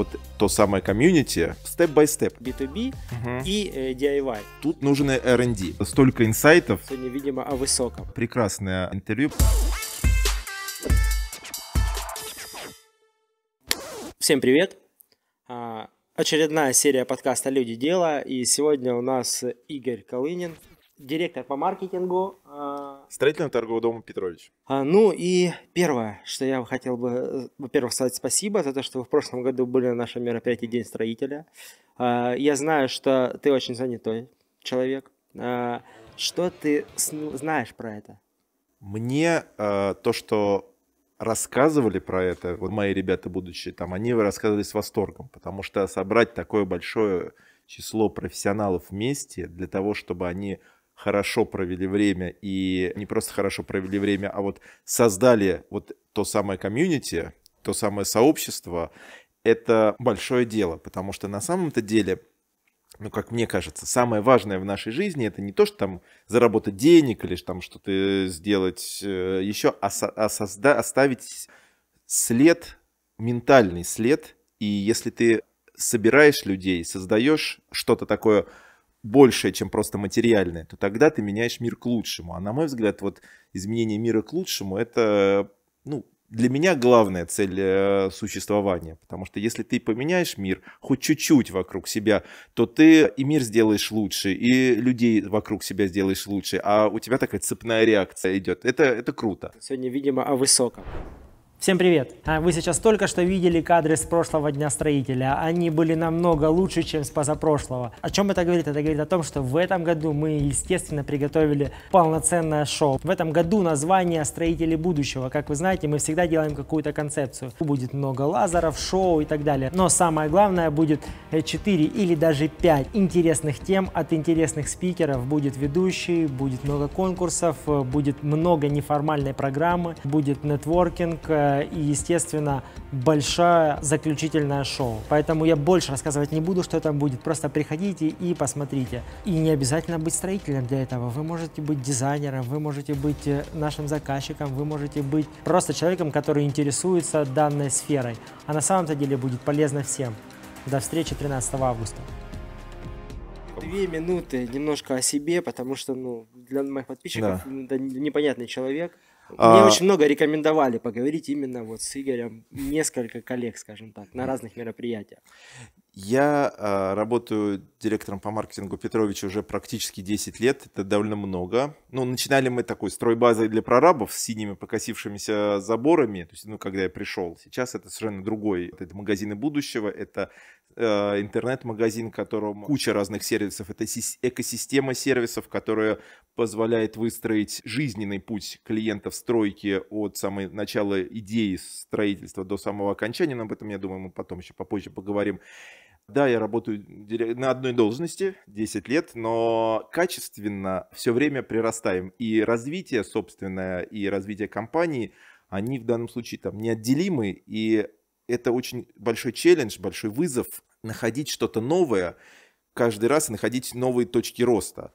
вот то самое комьюнити step-by-step. B2B угу. и э, DIY. Тут нужен R&D. Столько инсайтов. Сегодня, видимо, о высоком. Прекрасное интервью. Всем привет. А, очередная серия подкаста «Люди. Дело». И сегодня у нас Игорь Калынин, директор по маркетингу. А, Строительного торгового дома Петрович. А, ну и первое, что я хотел бы, во-первых, сказать спасибо за то, что вы в прошлом году были на нашем мероприятии День строителя. А, я знаю, что ты очень занятой человек. А, что ты знаешь про это? Мне то, что рассказывали про это, вот мои ребята будущие там, они рассказывали с восторгом, потому что собрать такое большое число профессионалов вместе для того, чтобы они хорошо провели время и не просто хорошо провели время, а вот создали вот то самое комьюнити, то самое сообщество, это большое дело, потому что на самом-то деле, ну, как мне кажется, самое важное в нашей жизни это не то, что там заработать денег или там что-то сделать э, еще, а, со, а созда, оставить след, ментальный след. И если ты собираешь людей, создаешь что-то такое большее, чем просто материальное, то тогда ты меняешь мир к лучшему. А на мой взгляд, вот изменение мира к лучшему это, ну, для меня главная цель э, существования, потому что если ты поменяешь мир хоть чуть-чуть вокруг себя, то ты и мир сделаешь лучше, и людей вокруг себя сделаешь лучше, а у тебя такая цепная реакция идет. Это, это круто. Сегодня, видимо, о высоком. Всем привет! А вы сейчас только что видели кадры с прошлого Дня Строителя. Они были намного лучше, чем с позапрошлого. О чем это говорит? Это говорит о том, что в этом году мы, естественно, приготовили полноценное шоу. В этом году название «Строители будущего». Как вы знаете, мы всегда делаем какую-то концепцию. Будет много лазеров, шоу и так далее. Но самое главное будет 4 или даже 5 интересных тем от интересных спикеров. Будет ведущий, будет много конкурсов, будет много неформальной программы, будет нетворкинг, и, естественно, большое заключительное шоу. Поэтому я больше рассказывать не буду, что там будет. Просто приходите и посмотрите. И не обязательно быть строителем для этого. Вы можете быть дизайнером, вы можете быть э, нашим заказчиком, вы можете быть просто человеком, который интересуется данной сферой. А на самом-то деле будет полезно всем. До встречи 13 августа. Две минуты немножко о себе, потому что ну, для моих подписчиков да. это непонятный человек. Мне а... очень много рекомендовали поговорить именно вот с Игорем, несколько коллег, скажем так, на разных мероприятиях. Я э, работаю директором по маркетингу Петровича уже практически 10 лет, это довольно много. Ну, начинали мы такой стройбазой для прорабов с синими покосившимися заборами, то есть, ну, когда я пришел. Сейчас это совершенно другой. Это магазины будущего, это интернет-магазин, в куча разных сервисов. Это экосистема сервисов, которая позволяет выстроить жизненный путь клиента в стройке от самого начала идеи строительства до самого окончания. Но об этом, я думаю, мы потом еще попозже поговорим. Да, я работаю на одной должности 10 лет, но качественно все время прирастаем. И развитие собственное, и развитие компании, они в данном случае там неотделимы. И это очень большой челлендж, большой вызов находить что-то новое каждый раз и находить новые точки роста.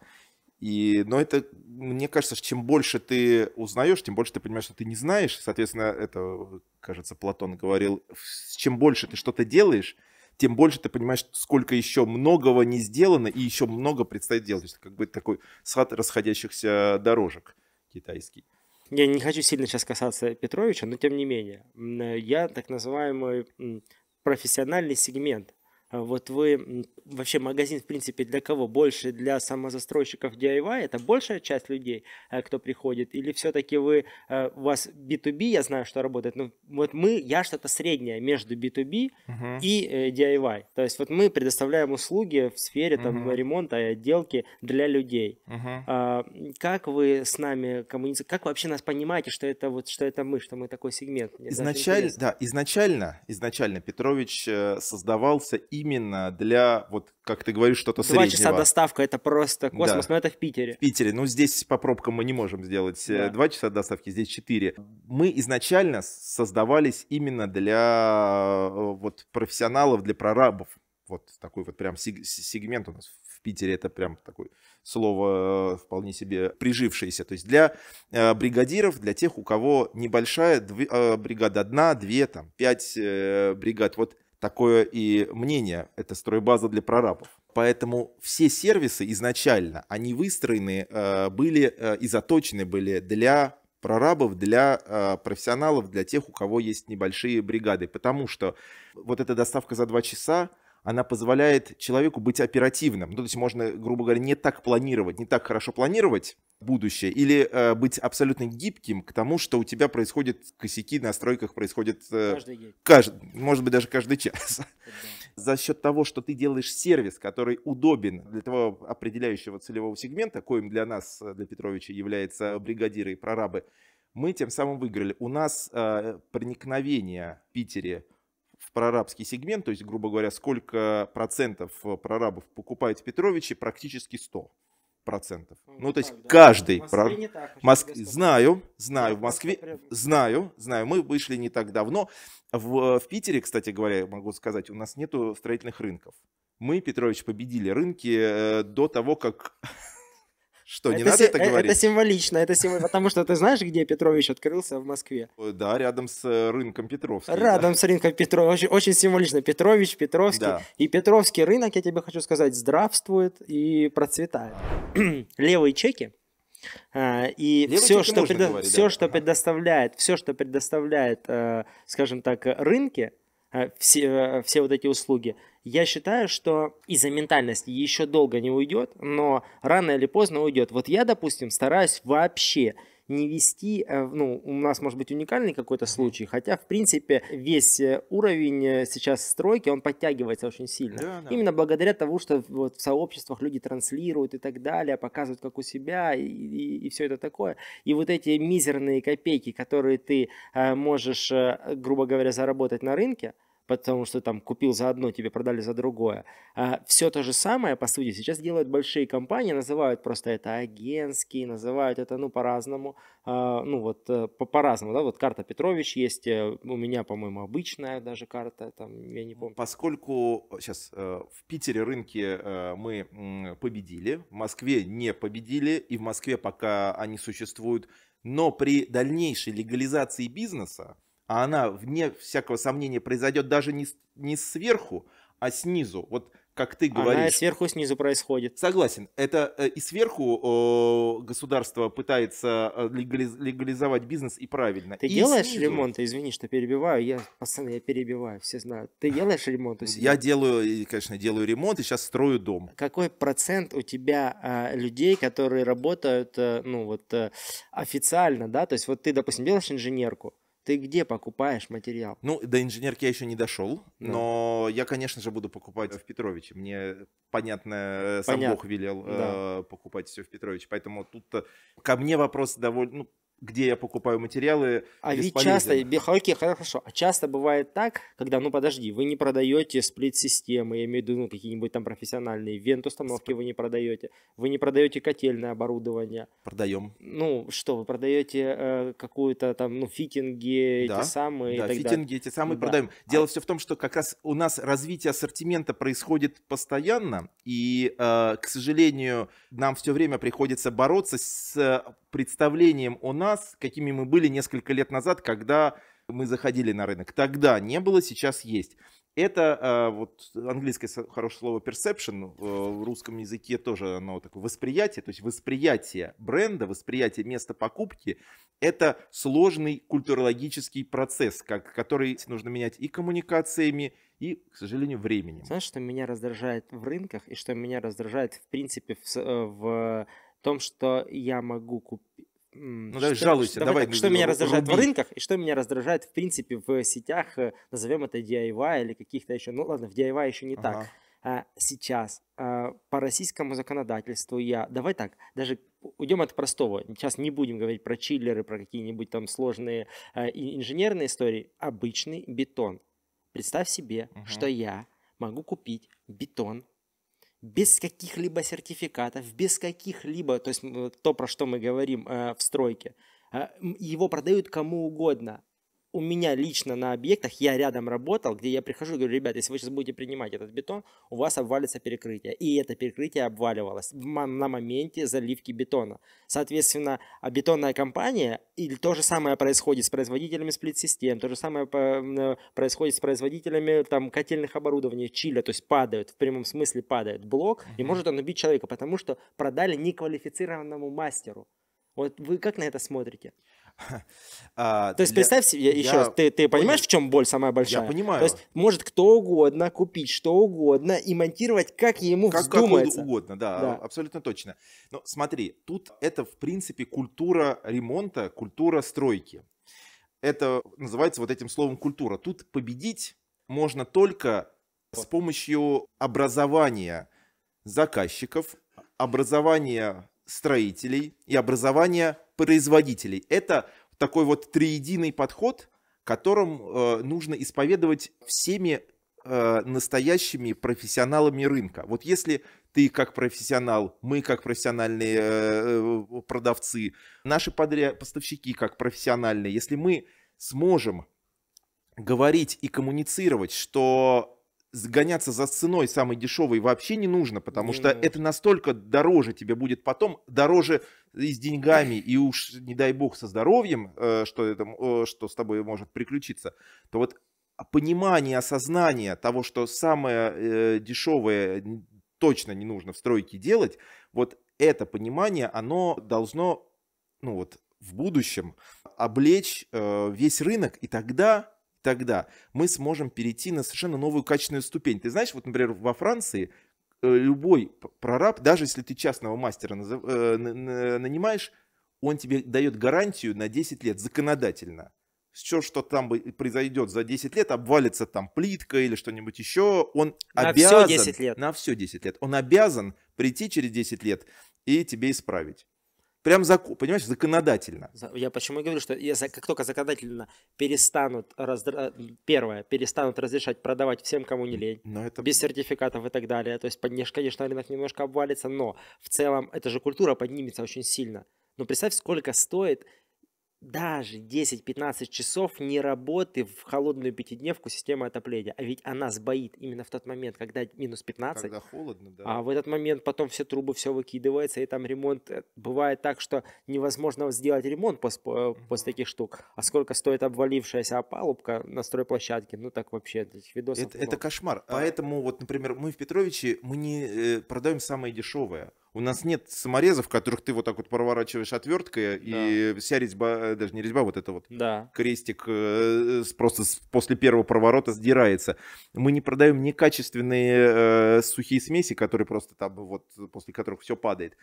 И, но это, мне кажется, чем больше ты узнаешь, тем больше ты понимаешь, что ты не знаешь. Соответственно, это, кажется, Платон говорил, чем больше ты что-то делаешь, тем больше ты понимаешь, сколько еще многого не сделано и еще много предстоит делать. То есть как бы такой сад расходящихся дорожек китайский. Я не хочу сильно сейчас касаться Петровича, но тем не менее, я так называемый профессиональный сегмент вот вы вообще магазин, в принципе, для кого? Больше для самозастройщиков DIY? Это большая часть людей, э, кто приходит? Или все-таки вы, э, у вас B2B, я знаю, что работает, но вот мы, я что-то среднее между B2B uh-huh. и э, DIY. То есть вот мы предоставляем услуги в сфере там, uh-huh. ремонта и отделки для людей. Uh-huh. А, как вы с нами коммуницируете? Как вы вообще нас понимаете, что это, вот, что это мы, что мы такой сегмент? Мне изначально, да, изначально, изначально Петрович создавался именно для, вот как ты говоришь, что-то среднего. Два часа доставка, это просто космос, да. но это в Питере. В Питере, ну здесь по пробкам мы не можем сделать э, два часа доставки, здесь четыре. Мы изначально создавались именно для э, вот профессионалов, для прорабов. Вот такой вот прям сегмент у нас в Питере, это прям такой слово э, вполне себе прижившееся. То есть для э, бригадиров, для тех, у кого небольшая дв- э, бригада, одна, две, там, пять э, бригад. Вот такое и мнение, это стройбаза для прорабов. Поэтому все сервисы изначально, они выстроены, э, были э, и заточены были для прорабов, для э, профессионалов, для тех, у кого есть небольшие бригады. Потому что вот эта доставка за два часа, она позволяет человеку быть оперативным. Ну, то есть можно, грубо говоря, не так планировать, не так хорошо планировать будущее, или э, быть абсолютно гибким к тому, что у тебя происходят косяки на стройках, происходят... Э, каждый день. Каждый, может быть, даже каждый час. За счет того, что ты делаешь сервис, который удобен для того определяющего целевого сегмента, коим для нас, э, для Петровича, является бригадиры и прорабы, мы тем самым выиграли. У нас э, проникновение в Питере прорабский сегмент, то есть, грубо говоря, сколько процентов э, прорабов покупает в Петровиче, практически 100 процентов. Ну, ну то есть да. каждый прораб... Моск... Знаю, знаю, в Москве, знаю, знаю. Мы вышли не так давно. В, в Питере, кстати говоря, могу сказать, у нас нету строительных рынков. Мы, Петрович, победили рынки э, до того, как что, не это надо это говорить? Это символично, это символично, потому что ты знаешь, где Петрович открылся в Москве? Да, рядом с э, рынком Петровский. Рядом да. с рынком Петровский, очень, очень символично. Петрович, Петровский. Да. И Петровский рынок, я тебе хочу сказать, здравствует и процветает. Левые чеки, а, и Левые все, что, предо... говорить, все, да. что ага. предоставляет, все, что предоставляет, э, скажем так, рынки, э, все, все вот эти услуги, я считаю, что из-за ментальности еще долго не уйдет, но рано или поздно уйдет. Вот я, допустим, стараюсь вообще не вести, э, ну, у нас может быть уникальный какой-то случай, хотя, в принципе, весь э, уровень э, сейчас стройки, он подтягивается очень сильно. Да, да. Именно благодаря тому, что вот в сообществах люди транслируют и так далее, показывают, как у себя и, и, и все это такое. И вот эти мизерные копейки, которые ты можешь, грубо говоря, заработать на рынке, потому что там купил за одно, тебе продали за другое. А все то же самое, по сути, сейчас делают большие компании, называют просто это агентские, называют это, ну, по-разному, а, ну, вот э, по-разному, да, вот карта Петрович есть, э, у меня, по-моему, обычная даже карта, там, я не помню. Поскольку сейчас э, в Питере рынки мы победили, в Москве не победили, и в Москве пока они существуют, но при дальнейшей легализации бизнеса, а она, вне всякого сомнения, произойдет даже не, не сверху, а снизу. Вот как ты говоришь. Она сверху снизу происходит. Согласен. Это э, и сверху государство пытается э, легализ, легализовать бизнес и правильно. Ты и делаешь снизу... ремонт? Извини, что перебиваю. Я, пацаны, я перебиваю, все знают. Ты делаешь ремонт у себя? Я делаю, конечно, делаю ремонт и сейчас строю дом. Какой процент у тебя а, людей, которые работают, а, ну вот, а, официально, да? То есть вот ты, допустим, делаешь инженерку, ты где покупаешь материал? Ну, до инженерки я еще не дошел, да. но я, конечно же, буду покупать в Петровиче. Мне, понятно, сам Понятно. Бог велел да. э, покупать все в Петровиче. Поэтому тут ко мне вопрос довольно, ну, где я покупаю материалы. А ведь часто, окей, хорошо, а часто бывает так, когда, ну подожди, вы не продаете сплит-системы, я имею в виду ну, какие-нибудь там профессиональные вент-установки вы не продаете, вы не продаете котельное оборудование. Продаем. Ну что, вы продаете э, какую-то там, ну фитинги, да, эти самые. Да, фитинги далее. эти самые да. продаем. Дело а... все в том, что как раз у нас развитие ассортимента происходит постоянно, и, э, к сожалению, нам все время приходится бороться с представлением о нас, какими мы были несколько лет назад, когда мы заходили на рынок. Тогда не было, сейчас есть. Это э, вот английское хорошее слово perception, э, в русском языке тоже оно такое восприятие, то есть восприятие бренда, восприятие места покупки, это сложный культурологический процесс, который нужно менять и коммуникациями, и, к сожалению, временем. Знаешь, что меня раздражает в рынках и что меня раздражает, в принципе, в, э, в том, что я могу купить... Ну, давай жалуйся, давай. давай так, что меня раздражает руби. в рынках и что меня раздражает, в принципе, в сетях, э, назовем это DIY или каких-то еще, ну ладно, в DIY еще не ага. так. А сейчас а, по российскому законодательству я, давай так, даже уйдем от простого, сейчас не будем говорить про чиллеры, про какие-нибудь там сложные а, инженерные истории, обычный бетон. Представь себе, угу. что я могу купить бетон без каких-либо сертификатов, без каких-либо, то есть то, про что мы говорим э, в стройке, э, его продают кому угодно. У меня лично на объектах, я рядом работал, где я прихожу и говорю, ребят, если вы сейчас будете принимать этот бетон, у вас обвалится перекрытие. И это перекрытие обваливалось на моменте заливки бетона. Соответственно, а бетонная компания, или то же самое происходит с производителями сплит-систем, то же самое э, происходит с производителями там, котельных оборудований, чиля, то есть падают, в прямом смысле падает блок, и может он убить человека, потому что продали неквалифицированному мастеру. Вот вы как на это смотрите? А, То есть представь себе, еще раз, ты, ты понимаешь, в чем боль самая большая? Я понимаю. То есть может кто угодно купить что угодно и монтировать, как ему как, вздумается. Как угодно, да, да, абсолютно точно. Но смотри, тут это в принципе культура ремонта, культура стройки. Это называется вот этим словом культура. Тут победить можно только с помощью образования заказчиков, образования строителей и образования производителей. Это такой вот триединый подход, которым э, нужно исповедовать всеми э, настоящими профессионалами рынка. Вот если ты как профессионал, мы как профессиональные э, продавцы, наши подряд, поставщики как профессиональные, если мы сможем говорить и коммуницировать, что гоняться за ценой самой дешевой вообще не нужно, потому не что нужно. это настолько дороже тебе будет потом, дороже и с деньгами, и уж, не дай бог, со здоровьем, э, что, это, э, что с тобой может приключиться, то вот понимание, осознание того, что самое э, дешевое точно не нужно в стройке делать, вот это понимание, оно должно, ну вот, в будущем облечь весь рынок, и тогда тогда мы сможем перейти на совершенно новую качественную ступень. Ты знаешь, вот, например, во Франции э, любой прораб, даже если ты частного мастера э, нанимаешь, он тебе дает гарантию на 10 лет законодательно. Все, что там произойдет за 10 лет, обвалится там плитка или что-нибудь еще, он на обязан... Все 10 лет. На все 10 лет. Он обязан прийти через 10 лет и тебе исправить. Прям, закон, понимаешь, законодательно. Я почему говорю, что если, как только законодательно перестанут, раздра... первое, перестанут разрешать продавать всем, кому не лень, но это... без сертификатов и так далее, то есть, конечно, рынок немножко обвалится, но в целом эта же культура поднимется очень сильно. Но представь, сколько стоит даже 10-15 часов не работы в холодную пятидневку системы отопления. А ведь она сбоит именно в тот момент, когда минус 15. Когда холодно, да. А в этот момент потом все трубы, все выкидывается, и там ремонт. Э, бывает так, что невозможно сделать ремонт после, э, после таких штук. А сколько стоит обвалившаяся опалубка на стройплощадке? Ну так вообще, этих видосов Это, это кошмар. Поэтому вот, например, мы в Петровиче, мы не э, продаем самое дешевое. У нас нет саморезов, которых ты вот так вот проворачиваешь отверткой, да. и вся резьба, э, даже не резьба, вот это вот да. крестик э, просто после первого проворота сдирается. Мы не продаем некачественные э, сухие смеси, которые просто там вот после которых все падает.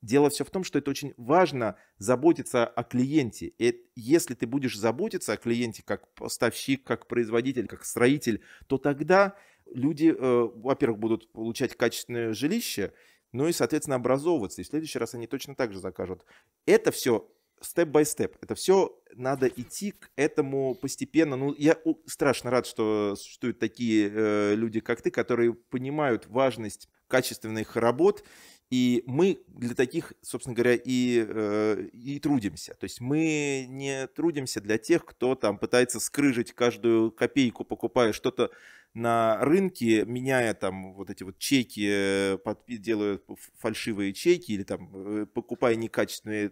Дело все в том, что это очень важно заботиться о клиенте. И если ты будешь заботиться о клиенте как поставщик, как производитель, как строитель, то тогда люди, э, во-первых, будут получать качественное жилище, ну и, соответственно, образовываться. И в следующий раз они точно так же закажут. Это все степ-бай-степ. Это все надо идти к этому постепенно. Ну, я страшно рад, что существуют такие э, люди, как ты, которые понимают важность качественных работ и мы для таких, собственно говоря, и, э, и трудимся. То есть мы не трудимся для тех, кто там пытается скрыжить каждую копейку, покупая что-то на рынке, меняя там вот эти вот чеки, э, делая фальшивые чеки или там э, покупая некачественные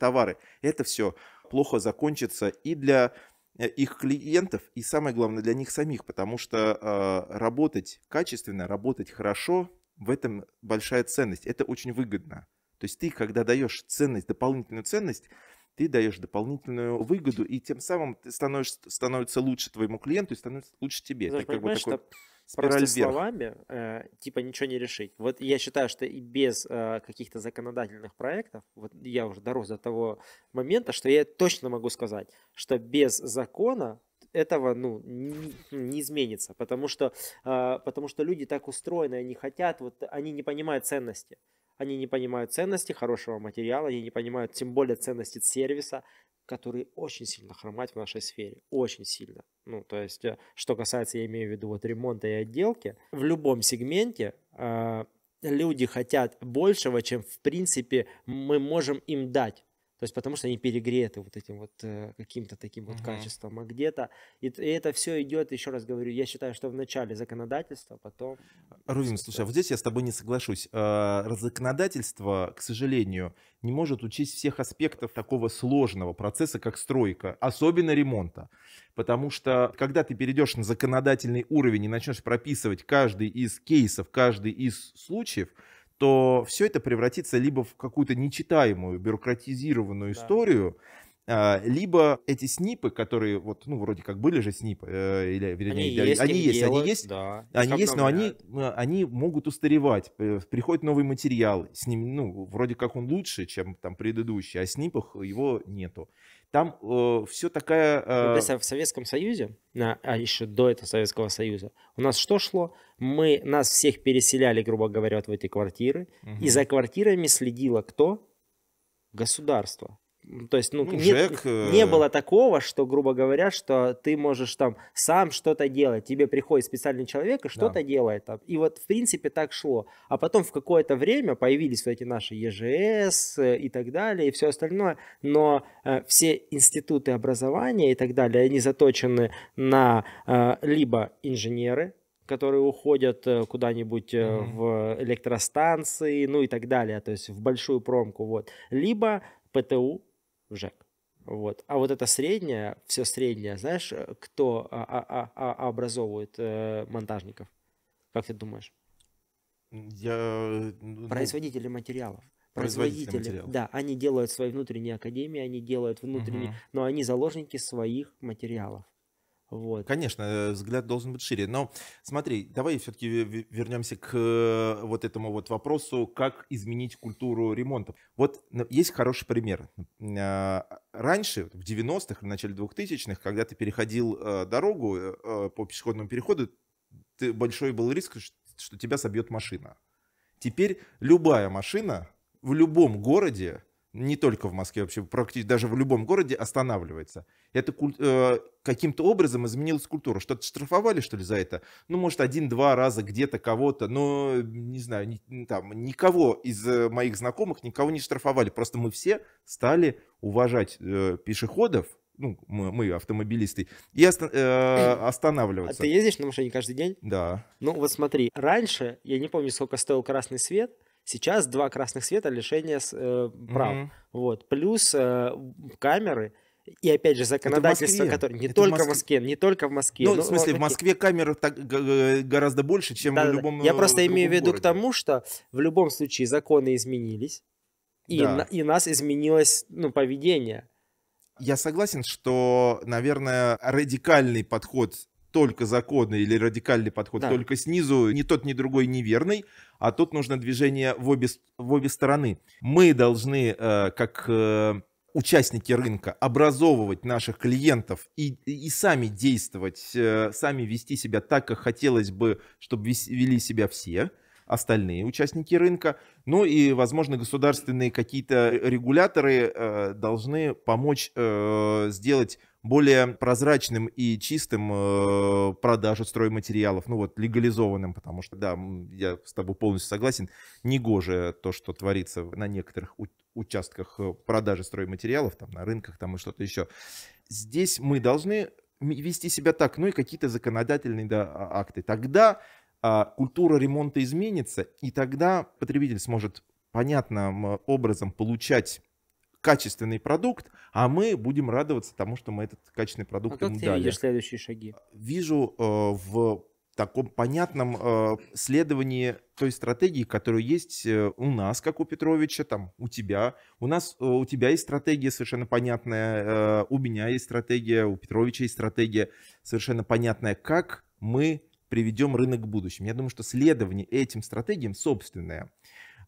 товары. Это все плохо закончится и для их клиентов, и самое главное для них самих, потому что э, работать качественно, работать хорошо, в этом большая ценность. Это очень выгодно. То есть ты, когда даешь ценность, дополнительную ценность, ты даешь дополнительную выгоду, и тем самым ты становишься, становится лучше твоему клиенту и становится лучше тебе. Знаешь, это как бы такой Просто словами э, типа ничего не решить. Вот я считаю, что и без э, каких-то законодательных проектов, вот я уже дорос до того момента, что я точно могу сказать, что без закона этого ну, не, не изменится, потому что, э, потому что люди так устроены, они хотят, вот, они не понимают ценности. Они не понимают ценности хорошего материала, они не понимают тем более ценности сервиса, который очень сильно хромает в нашей сфере, очень сильно. Ну, то есть, э, что касается, я имею в виду вот ремонта и отделки, в любом сегменте э, люди хотят большего, чем в принципе мы можем им дать. То есть потому что они перегреты вот этим вот э, каким-то таким вот Мгм. качеством, а где-то и, и это все идет, еще раз говорю, я считаю, что в начале законодательства, потом. Рувим, всё слушай, а вот здесь я с тобой не соглашусь. А, Законодательство, к сожалению, не может учесть всех аспектов такого сложного процесса, как стройка, особенно ремонта. Потому что, когда ты перейдешь на законодательный уровень и начнешь прописывать каждый из кейсов, каждый из случаев, то все это превратится либо в какую-то нечитаемую, бюрократизированную Да. историю, а, либо эти снипы, которые вот, ну, вроде как были же снипы, э, или, вернее, Они да, есть, они есть, они есть, да, они есть, но они, э, они могут устаревать. Э, Приходит новый материал, с ним, ну, вроде как он лучше, чем там предыдущий, а снипах его нету. Там все такая... Ну, э, представь, в Советском Союзе, а, а еще до этого Советского Союза, у нас что шло? Мы, нас всех переселяли, грубо говоря, вот в эти квартиры, и мгм. за квартирами следило кто? Государство. То есть, ну, Ну, не э. было такого, что, грубо говоря, что ты можешь там сам что-то делать. Тебе приходит специальный человек и что-то делает там. И вот, в принципе, так шло. А потом в какое-то время появились вот эти наши ЕЖС э, и так далее, и все остальное. Но э, все институты образования и так далее, они заточены на э, либо инженеры, которые уходят э, куда-нибудь Мгм. в электростанции, ну и так далее, то есть в большую промку, вот. Либо ПТУ, в ЖЭК. Вот. А вот это среднее, все среднее, знаешь, э, кто а- а- а- а- образовывает э, монтажников? Как ты думаешь? Я... ну, Производители материалов. Производители Производители, материалов. да, они делают свои внутренние академии, они делают внутренние, Мгм. но они заложники своих материалов. Вот. Конечно, э, взгляд должен быть шире. Но смотри, давай все-таки вернемся к э, вот этому вот вопросу, как изменить культуру ремонта. Вот есть хороший пример. А, Раньше, в 90-х, в начале 2000-х, когда ты переходил э, дорогу по пешеходному переходу, ты, большой был риск, что тебя собьет машина. Теперь любая машина в любом городе, не только в Москве, вообще практически даже в любом городе останавливается. Это куль- э, каким-то образом изменилась культура. Что-то штрафовали, что ли, за это? Ну, может, один-два раза где-то кого-то, но, не знаю, ни- там, никого из э, моих знакомых, никого не штрафовали. Просто мы все стали уважать э, пешеходов, ну, мы, мы, автомобилисты, и оста- э, А останавливаться. ты ездишь на машине каждый день? Да. Ну вот смотри, раньше, я не помню, сколько стоил красный свет, сейчас два красных света лишения э, прав. Мгм. Вот. Плюс э, камеры и опять же законодательство, которое не Это в только в Москве. Москве, не только в Москве. Ну, в смысле, в. Москве камер так гораздо больше, чем в Да-да-да. любом Я э, просто имею в виду к тому, что в любом случае законы изменились, и, Да. на- и нас изменилось ну, поведение. Я согласен, что, наверное, радикальный подход только законный или радикальный подход Да. только снизу, ни тот, ни другой неверный, а тут нужно движение в обе, в обе стороны. Мы должны, э, как э, участники рынка, образовывать наших клиентов и, и сами действовать, э, сами вести себя так, как хотелось бы, чтобы вели себя все остальные участники рынка. Ну и, возможно, государственные какие-то регуляторы э, должны помочь э, сделать более прозрачным и чистым э, продажу стройматериалов, ну вот легализованным, потому что, да, я с тобой полностью согласен, негоже то, что творится на некоторых участках э, продажи стройматериалов, там на рынках там и что-то еще. Здесь мы должны вести себя так, ну и какие-то законодательные да, а- акты. Тогда а, культура ремонта изменится, и тогда потребитель сможет понятным э, образом получать качественный продукт, а мы будем радоваться тому, что мы этот качественный А продукт как ему ты дали. видишь следующие шаги? Вижу э, в таком понятном э, следовании той стратегии, которая есть э, у нас, как у Петровича, там, у тебя. У нас, э, у тебя есть стратегия совершенно понятная, э, у меня есть стратегия, у Петровича есть стратегия совершенно понятная, как мы приведем рынок к будущему. Я думаю, что следование этим стратегиям собственное, а,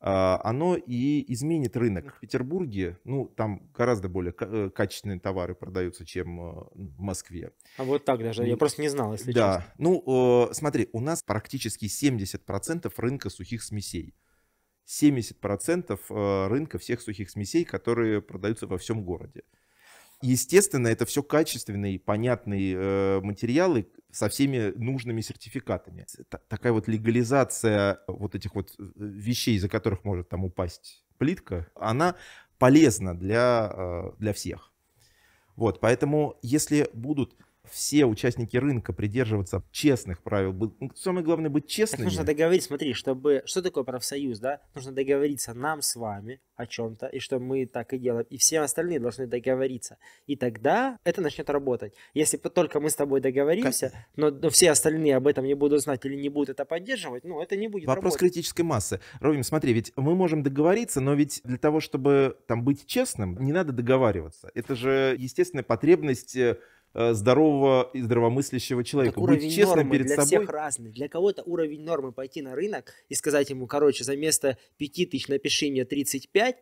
оно и изменит рынок. В Петербурге, ну, там гораздо более э, качественные товары продаются, чем э, в Москве. А вот так даже, я просто не знал, если да, честно. ну, э, смотри, у нас практически 70% рынка сухих смесей. 70% э, рынка всех сухих смесей, которые продаются во всем городе. Естественно, это все качественные, понятные э, материалы со всеми нужными сертификатами. Та- такая вот легализация вот этих вот э, вещей, из-за которых может там упасть плитка, она полезно для, э, для всех. Вот, поэтому если будут все участники рынка придерживаться честных правил. Ну, самое главное быть честными. Так нужно договориться, смотри, чтобы... Что такое профсоюз, да? Нужно договориться нам с вами о чем-то, и что мы так и делаем. И все остальные должны договориться. И тогда это начнет работать. Если только мы с тобой договоримся, как... но, но все остальные об этом не будут знать или не будут это поддерживать, ну, это не будет Вопрос работать. критической массы. Ровим, смотри, ведь мы можем договориться, но ведь для того, чтобы там быть честным, не надо договариваться. Это же естественная потребность Э, здорового и здравомыслящего человека. Так уровень Быть честным нормы перед для собой. всех разный. Для кого-то уровень нормы пойти на рынок и сказать ему, короче, за место 5 тысяч напиши мне 35,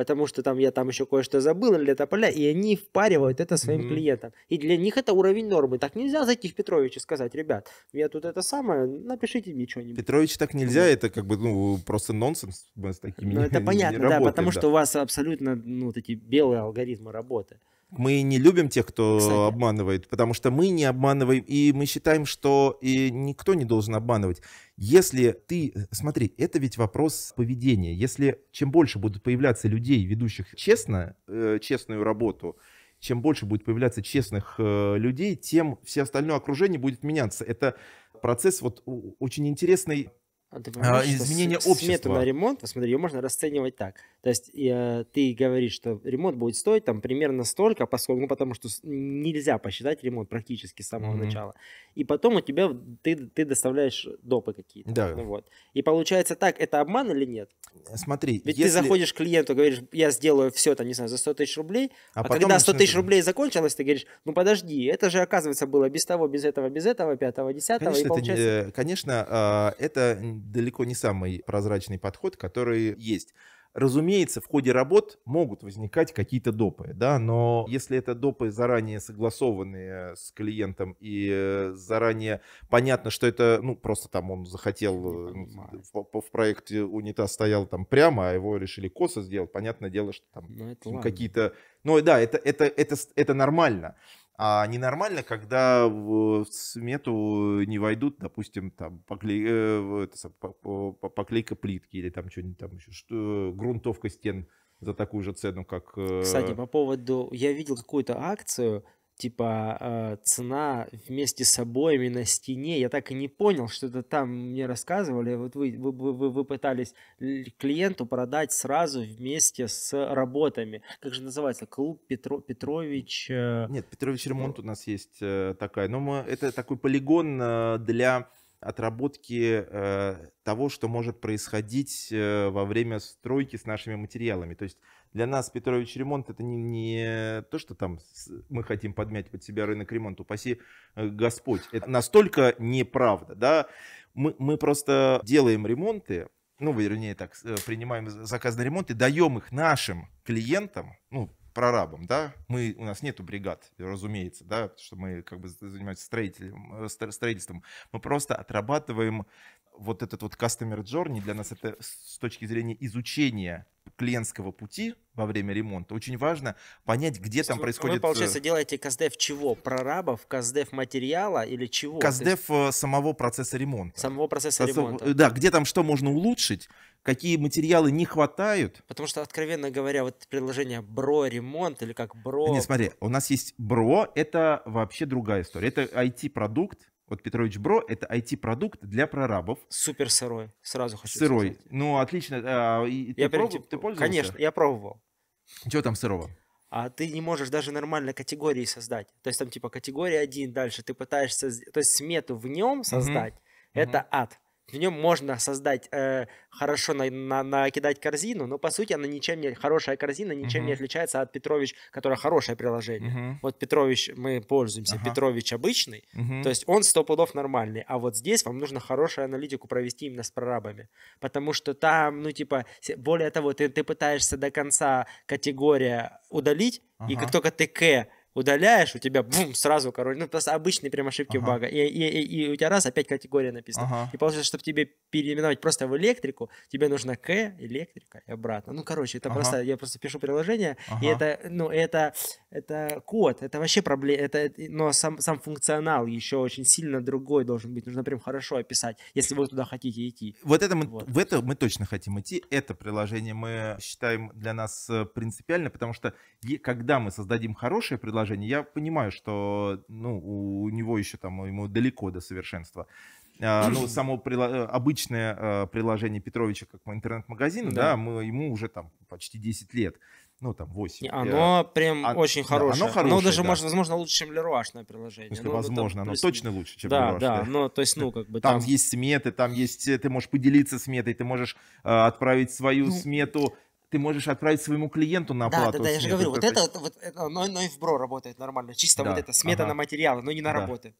потому что там я там еще кое-что забыл или это поля, и они впаривают это своим mm-hmm. клиентам. И для них это уровень нормы. Так нельзя зайти в Петрович и сказать, ребят, я тут это самое, напишите мне что-нибудь. Петрович так нельзя, mm-hmm. это как бы ну, просто нонсенс. Мы с такими ну, это понятно, да, работаем, потому да. что у вас абсолютно ну, вот эти белые алгоритмы работы. Мы не любим тех, кто Кстати. обманывает, потому что мы не обманываем, и мы считаем, что и никто не должен обманывать. Если ты, смотри, это ведь вопрос поведения. Если чем больше будут появляться людей, ведущих честно, э, честную работу, чем больше будет появляться честных э, людей, тем все остальное окружение будет меняться. Это процесс вот очень интересный а изменение общества. Смету на ремонт, посмотри, ее можно расценивать так. То есть э, ты говоришь, что ремонт будет стоить там примерно столько, поскольку, ну, потому что нельзя посчитать ремонт практически с самого mm-hmm. начала. И потом у тебя ты, ты доставляешь допы какие-то. Да. Ну, вот. И получается так, это обман или нет? Смотри, Ведь если... ты заходишь к клиенту, говоришь, я сделаю все там, не знаю, за 100 тысяч рублей, а, а когда 100 тысяч рублей закончилось, ты говоришь, ну подожди, это же оказывается было без того, без этого, без этого, пятого, десятого. Конечно, и получается... это, конечно, это далеко не самый прозрачный подход, который есть. Разумеется, в ходе работ могут возникать какие-то допы, да, но если это допы заранее согласованные с клиентом и э, заранее понятно, что это, ну, просто там он захотел, э, в, в проекте унитаз стоял там прямо, а его решили косо сделать, понятное дело, что там ну, какие-то... Ну да, это, это, это, это нормально. А ненормально, когда в смету не войдут, допустим, там э, поклейка плитки или там что-нибудь там еще, что, грунтовка стен за такую же цену, как... Э, Кстати, по поводу... Я видел какую-то акцию, типа э, цена вместе с обоями на стене. Я так и не понял, что это там мне рассказывали. Вот вы, вы, вы, вы пытались клиенту продать сразу вместе с работами. Как же называется? Клуб Петро, Петрович? Э... Нет, Петрович ремонт у нас есть э, такая. Но мы, это такой полигон э, для отработки э, того, что может происходить э, во время стройки с нашими материалами. То есть для нас Петрович ремонт это не, не то, что там мы хотим подмять под себя рынок ремонта, упаси э, Господь. Это настолько неправда, да. Мы, мы просто делаем ремонты, ну, вернее так, э, принимаем заказ на ремонт и даем их нашим клиентам, ну, прорабам, да, мы, у нас нету бригад, разумеется, да, что мы как бы занимаемся строителем, э, строительством, мы просто отрабатываем вот этот вот customer journey, для нас это с точки зрения изучения клиентского пути во время ремонта, очень важно понять, где там происходит... Вы, получается, э, делаете каздев чего? Прорабов, каздев материала или чего? Каздев есть... Э, самого процесса ремонта. Самого процесса Процесс... ремонта. Да, где там что можно улучшить, какие материалы не хватают. Потому что, откровенно говоря, вот приложение Бро ремонт или как Бро... Не, смотри, у нас есть Бро, это вообще другая история. Это IT-продукт, вот Петрович Бро — это IT-продукт для прорабов. Супер сырой, сразу хочу Сырой. Сказать. Ну, отлично. А, и, я ты, прям, проб... ты пользовался? Конечно, я пробовал. Что там сырого? А ты не можешь даже нормально категории создать. То есть там типа категория 1 дальше, ты пытаешься, то есть смету в нем создать, угу. это угу. ад. В нем можно создать э, хорошо на, на, накидать корзину, но по сути она ничем не хорошая корзина ничем uh-huh. не отличается от Петрович, которое хорошее приложение. Uh-huh. Вот Петрович мы пользуемся, uh-huh. Петрович обычный, uh-huh. то есть он сто пудов нормальный, а вот здесь вам нужно хорошую аналитику провести именно с прорабами, потому что там, ну типа, более того, ты, ты пытаешься до конца категория удалить, uh-huh. и как только ты к удаляешь, у тебя бум, сразу, короче, ну просто обычные прям ошибки Ага. бага. И, и, и, и у тебя раз опять категория написана. Ага. И получается, чтобы тебе переименовать просто в электрику, тебе нужно К, электрика и обратно. Ну, короче, это Ага. просто, я просто пишу приложение, и Ага. это, ну, это, это код, это вообще проблема, это, но сам, сам функционал еще очень сильно другой должен быть. Нужно прям хорошо описать, если вы туда хотите идти. Вот это мы, Вот. в это мы точно хотим идти. Это приложение мы считаем для нас э, принципиально, потому что когда мы создадим хорошее приложение, я понимаю, что ну, у него еще там ему далеко до совершенства. А, ну, само прила- э, обычное э, приложение Петровича, как интернет-магазин, Да. да, мы, ему уже там почти 10 лет. Ну, там 8. Не, Оно прям а- очень да, хорошее. оно хорошее, даже, да. может, возможно, лучше, чем Леруашное приложение. Если Ну, ну, там возможно, оно точно лучше, чем Да, Leroy, да, что- ну, то есть, ну, как бы Там, там... есть сметы, там есть, э, ты можешь поделиться сметой, ты можешь э, отправить свою Ну, смету, ты можешь отправить своему клиенту на Да, оплату. да, да, я же говорю, вот это, вот это, но, но и в БРО работает нормально. Чисто Да, вот это смета ага. на материалы, но не на Да. работы.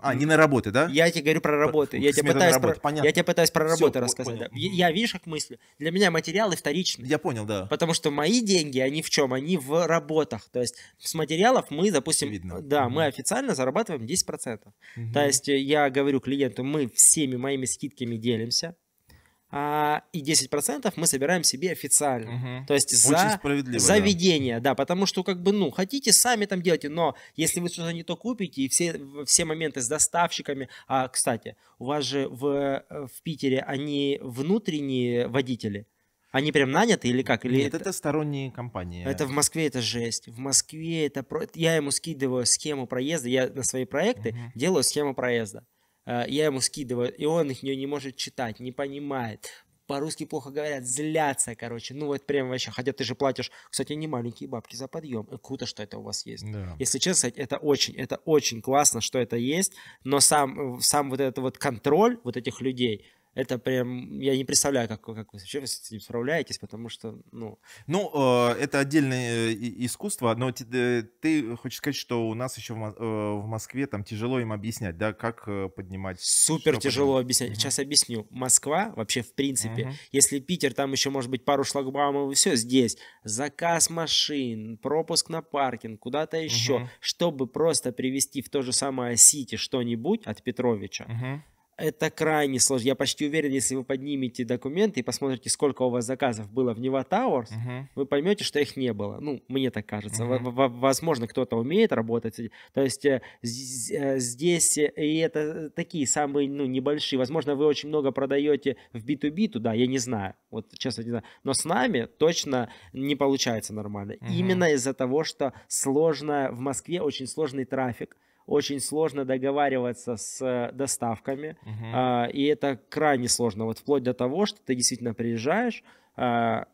А, не на работы, да? Я тебе говорю про работы. Я тебе пытаюсь работы, про, понятно. я тебе пытаюсь про работы по- рассказать. понял. да. Я, я, видишь, как мыслю? Для меня материалы вторичны. Я понял, да. Потому что мои деньги, они в чем? Они в работах. То есть с материалов мы, допустим, Видно. да, Мгм. мы официально зарабатываем 10%. Мгм. То есть я говорю клиенту, мы всеми моими скидками делимся, а, и 10% мы собираем себе официально. Мгм. То есть Очень за справедливо. да. да. потому что как бы, ну, хотите, сами там делайте, но если вы что-то не то купите, и все, все моменты с доставщиками, а, кстати, у вас же в, э, в Питере они внутренние водители, они прям наняты или как? Или Нет, это сторонние компании. это в Москве это жесть. В Москве это... Я ему скидываю схему проезда. Я на свои проекты Мгм. делаю схему проезда. Э, Я ему скидываю, и он их не, может читать, не понимает. По-русски плохо говорят, злятся, короче. Ну вот прям вообще. Хотя ты же платишь, кстати, не маленькие бабки за подъем. Э, Круто, что это у вас есть. Да. Если честно это очень, это очень классно, что это есть, но сам, э, сам вот этот вот контроль вот этих людей, это прям, я не представляю, как, вы- как вы вообще с этим справляетесь, потому что, ну, Ну, э, это отдельное э, искусство, но ти- э, ты хочешь сказать, что у нас еще в э, Москве там тяжело им объяснять, да, как поднимать... Супер тяжело поднимать? объяснять. Мгм. Сейчас объясню. Москва вообще в принципе, Мгм. если Питер, там еще может быть пару шлагбаумов и все, здесь заказ машин, пропуск на паркинг, куда-то еще, Мгм. чтобы просто привезти в то же самое Сити что-нибудь от Петровича, Мгм. Это крайне сложно. Я почти уверен, если вы поднимете документы и посмотрите, сколько у вас заказов было в Neva Towers, Мгм. вы поймете, что их не было. Ну, мне так кажется. Во- Возможно, кто-то умеет работать. То есть э, э, здесь, э, и это такие самые, ну, небольшие. Возможно, вы очень много продаете в B2B туда, я не знаю. Вот, честно, не знаю. Но с нами точно не получается нормально. Мгм. Именно из-за того, что сложно, в Москве очень сложный трафик, очень сложно договариваться с э, доставками. Мгм. А, и это крайне сложно. Вот вплоть до того, что ты действительно приезжаешь, а,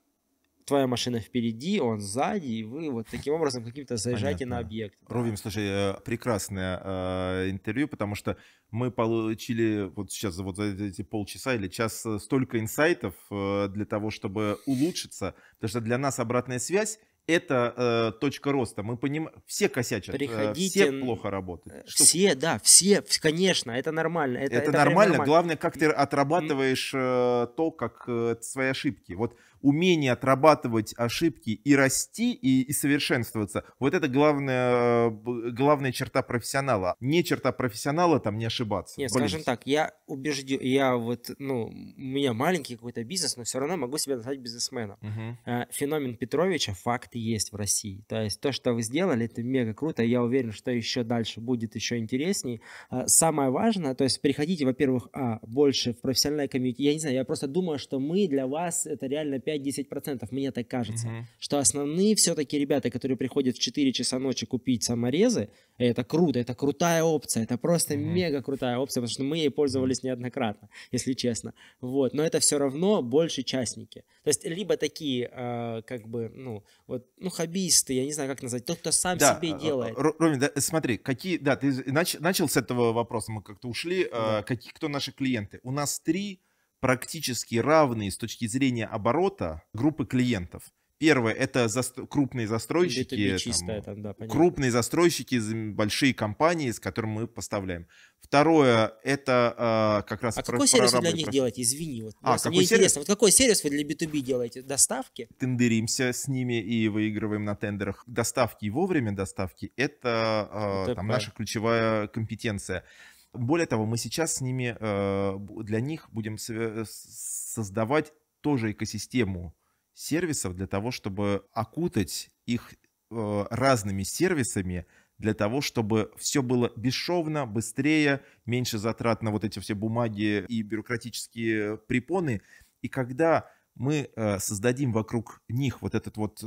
твоя машина впереди, он сзади, и вы вот таким образом каким-то заезжаете на Понятно. объект. Да. Ровим, слушай, э, прекрасное э, интервью, потому что мы получили вот сейчас вот за эти полчаса или час э, столько инсайтов для того, чтобы улучшиться, потому что для нас обратная связь это э, точка роста. Мы понимаем, все косячат, э, Приходите все плохо работают. Э, Что- Все, да, все, вс- конечно, это нормально. Это, это, это прям нормально. Главное, как ты отрабатываешь э, то, как э, свои ошибки. Вот умение отрабатывать ошибки и расти, и, и совершенствоваться. Вот это главная, э, главная черта профессионала. Не черта профессионала там не ошибаться. Нет, Блин. скажем так, я убежден, я вот, ну, у меня маленький какой-то бизнес, но все равно могу себя назвать бизнесменом. Э, Феномен Петровича факты есть в России. То есть то, что вы сделали, это мега круто. Я уверен, что еще дальше будет еще интересней. А, Самое важное, то есть приходите, во-первых, а, больше в профессиональное комьюнити. Я не знаю, я просто думаю, что мы для вас это реально 5-10%, мне так кажется. Мгм. Что основные все-таки ребята, которые приходят в 4 часа ночи купить саморезы, это круто, это крутая опция, это просто Мгм. мега крутая опция, потому что мы ей пользовались неоднократно, если честно. Вот, но это все равно больше частники. То есть либо такие, э, как бы, ну, вот, ну, хоббисты, я не знаю, как назвать, тот, кто сам Да, себе э, делает. Ро- Ромин, да, смотри, какие, да, ты нач- начал с этого вопроса, мы как-то ушли. э, Да. какие, кто наши клиенты? У нас три практически равные с точки зрения оборота группы клиентов. Первое это заст- крупные застройщики, B2B там, там, да, понятно. крупные застройщики, большие компании, с которыми мы поставляем. Второе это а, как раз А про- какой сервис вы для них профи- делаете? Извини, вот А, какой мне сервис? интересно, вот какой сервис вы для B2B делаете? Доставки? тендеримся с ними и выигрываем на тендерах. Доставки и вовремя доставки – это э, там, наша ключевая компетенция. Более того, мы сейчас с ними, э, для них будем с- создавать тоже экосистему сервисов для того, чтобы окутать их э, разными сервисами, для того, чтобы все было бесшовно, быстрее, меньше затрат на вот эти все бумаги и бюрократические препоны. И когда мы э, создадим вокруг них вот этот вот, э,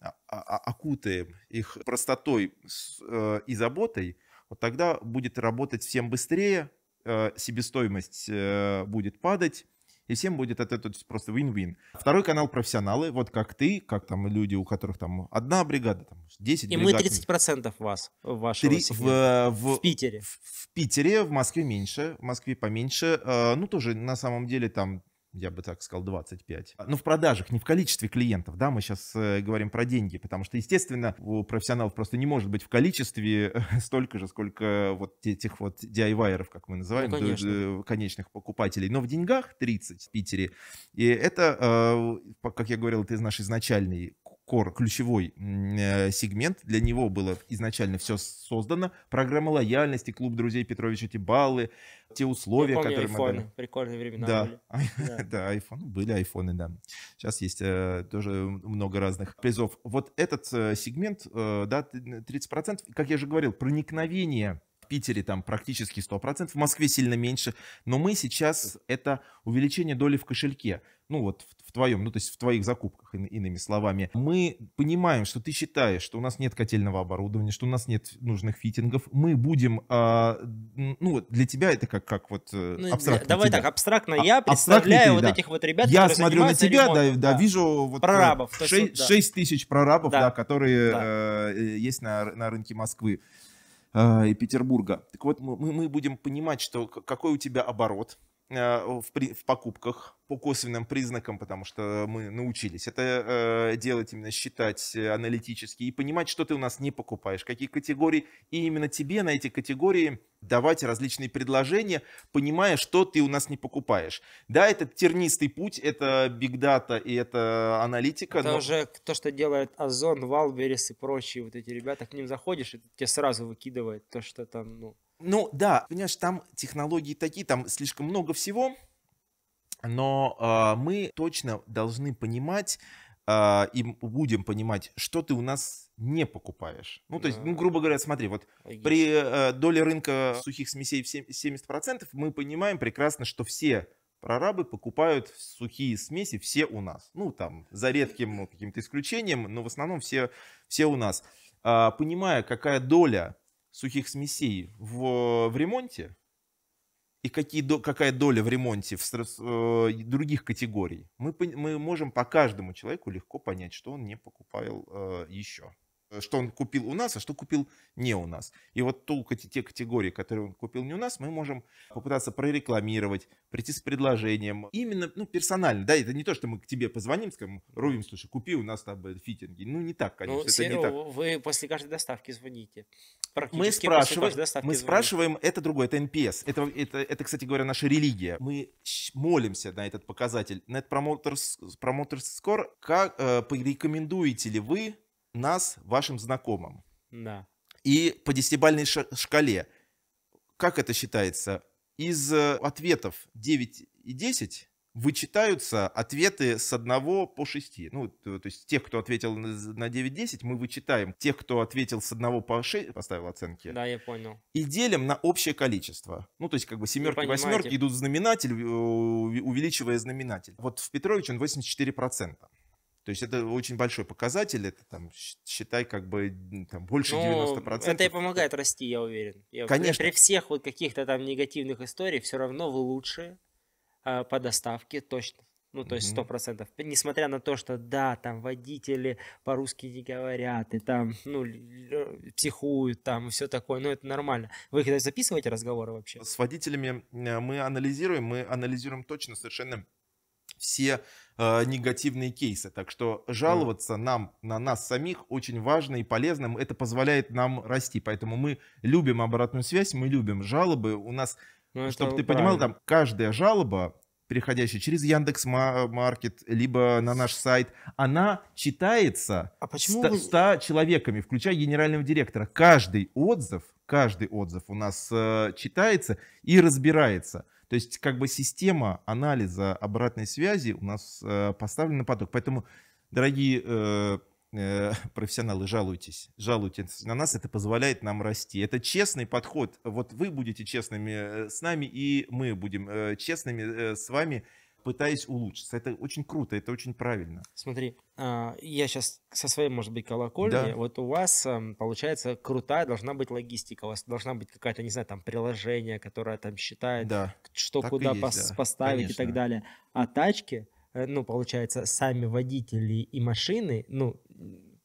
а- а- окутаем их простотой э, и заботой, вот тогда будет работать всем быстрее, э, себестоимость э, будет падать, и всем будет от этого просто win-win. Второй канал профессионалы, вот как ты, как там люди, у которых там одна бригада, там 10 И мы бригад. 30% вас, вашего Три- в, в, в Питере. в, в Питере, в Москве меньше, в Москве поменьше. Э, Ну, тоже на самом деле там, я бы так сказал, 25. Ну, в продажах, не в количестве клиентов, да, мы сейчас говорим про деньги, потому что, естественно, у профессионалов просто не может быть в количестве столько же, сколько вот этих вот DIY-еров, как мы называем, Ну, конечно. конечных покупателей. Но в деньгах 30 в Питере. И это, э, как я говорил, это из наш изначальный кор, ключевой э, сегмент. Для него было изначально все создано. Программа лояльности, клуб друзей Петровича, эти баллы, те условия, Я помню которые мы айфоны, дали. прикольные времена Да, были. Да. да, были айфоны, да. Сейчас есть э, тоже много разных призов. Вот этот э, сегмент, э, да, т- 30%, как я же говорил, проникновение в Питере там практически 100%, в Москве сильно меньше, но мы сейчас, это увеличение доли в кошельке, ну вот в, твоем, ну то есть в твоих закупках, ин- иными словами. Мы понимаем, что ты считаешь, что у нас нет котельного оборудования, что у нас нет нужных фитингов, мы будем, а, ну для тебя это как, как вот э, Ну, абстрактно давай тебя. так, абстрактно А- я представляю ты, вот да. этих вот ребят, Я смотрю на тебя, да, ремонтом, да, вижу вот Прорабов, то есть 6, вот, да. тысяч прорабов, Да. да, которые Да. э, э, есть на, на рынке Москвы э, и Петербурга. Так вот, мы, мы- будем понимать, что какой у тебя оборот э, в, при- в покупках по косвенным признакам, потому что мы научились это э, делать, именно считать э, аналитически и понимать, что ты у нас не покупаешь, какие категории, и именно тебе на эти категории давать различные предложения, понимая, что ты у нас не покупаешь. Да, это тернистый путь, это бигдата и это аналитика. Это но- уже то, что делает Ozon, Wildberries и прочие вот эти ребята. К ним заходишь, и тебе сразу выкидывает то, что там, ну... Ну да, понимаешь, там технологии такие, там слишком много всего, но а, мы точно должны понимать а, и будем понимать, что ты у нас не покупаешь. Ну, то есть, ну, грубо говоря, смотри, вот логично. при э, доле рынка сухих смесей в сем- 70% мы понимаем прекрасно, что все прорабы покупают сухие смеси все у нас. Ну, там, за редким каким-то исключением, но в основном все, все у нас. А, понимая, какая доля сухих смесей в, в ремонте и какие, какая доля в ремонте в э, других категорий, мы, мы можем по каждому человеку легко понять, что он не покупал э, еще. Э, Что он купил у нас, а что купил не у нас. И вот кате- те категории, которые он купил не у нас, мы можем попытаться прорекламировать, прийти с предложением. Именно, ну, персонально, да, это не то, что мы к тебе позвоним, скажем, Рувим, слушай, купи у нас там э, фитинги. Ну, не так, конечно, Ну, это все- не так. вы после каждой доставки звоните. Мы спрашиваем, мы звоните. спрашиваем, это другое, это NPS. Это, это, это, кстати говоря, наша религия. Мы молимся на этот показатель. Net Promoters, Promoters Score. Как, э, порекомендуете ли вы нас вашим знакомым? Да. И по десятибальной шкале, как это считается? Из э, ответов 9 и 10 вычитаются ответы с 1 по 6. Ну, то, то есть тех, кто ответил на на 9-10, мы вычитаем. Тех, кто ответил с 1 по 6, поставил оценки, Да, я понял. и делим на общее количество. Ну, то есть как бы семерки, восьмерки идут в знаменатель, увеличивая знаменатель. Вот в Петровиче он 84%. То есть это очень большой показатель, это там, считай, как бы там, больше Ну, 90%. это и помогает расти, я уверен. Я- Конечно. При всех вот каких-то там негативных историях все равно вы лучшие а, по доставке, точно. Ну, то есть сто процентов. Несмотря на то, что да, там водители по-русски не говорят, и там, ну, психуют, там, все такое, ну, это нормально. Вы когда записываете разговоры вообще? С водителями э, мы анализируем, мы анализируем точно совершенно все э, негативные кейсы. Так что жаловаться нам на нас самих очень важно и полезно. Это позволяет нам расти. Поэтому мы любим обратную связь, мы любим жалобы. У нас, ну, чтобы ты правильно. понимал, там каждая жалоба переходящая через Яндекс Маркет, либо на наш сайт, она читается а почему 100, 100 человеками, включая генерального директора. Каждый отзыв, каждый отзыв у нас э, читается и разбирается. То есть как бы система анализа обратной связи у нас э, поставлена на поток. Поэтому, дорогие э, э, профессионалы, жалуйтесь. Жалуйтесь на нас, это позволяет нам расти. Это честный подход. Вот вы будете честными э, с нами, и мы будем э, честными э, с вами пытаясь улучшиться. Это очень круто, это очень правильно. Смотри, а, я сейчас со своей, может быть, колокольни. Да. Вот у вас, получается, крутая должна быть логистика. У вас должна быть какая-то, не знаю, там, приложение, которое там считает, да. что так куда есть, пос- да. поставить Конечно. и так далее. А тачки, э, ну, получается, сами водители и машины, ну,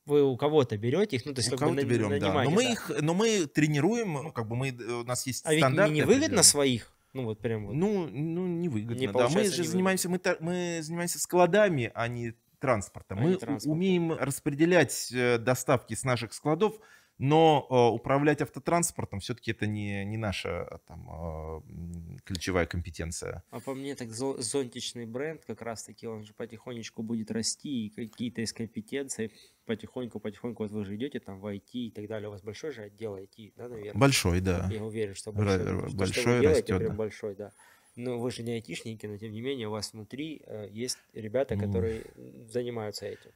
вы у кого-то берете их, ну, то есть у как бы на, берем, да. Но мы, их, но мы тренируем, ну, как бы мы, у нас есть стандарты. А ведь не выгодно своих ну вот прям вот. Ну, ну невыгодно. Не да. Мы же занимаемся, мы, мы занимаемся складами, а не транспортом. А мы не транспортом. умеем распределять э, доставки с наших складов но э, управлять автотранспортом все-таки это не, не наша а, там, э, ключевая компетенция. А по мне так зонтичный бренд как раз-таки, он же потихонечку будет расти, и какие-то из компетенций потихоньку-потихоньку, вот вы же идете там в IT и так далее, у вас большой же отдел IT, да, наверное? Большой, да. Я уверен, что большой. Р- большой что вы делаете, растет, прям да. большой, да. Но вы же не айтишники, но тем не менее у вас внутри э, есть ребята, которые ну... занимаются этим.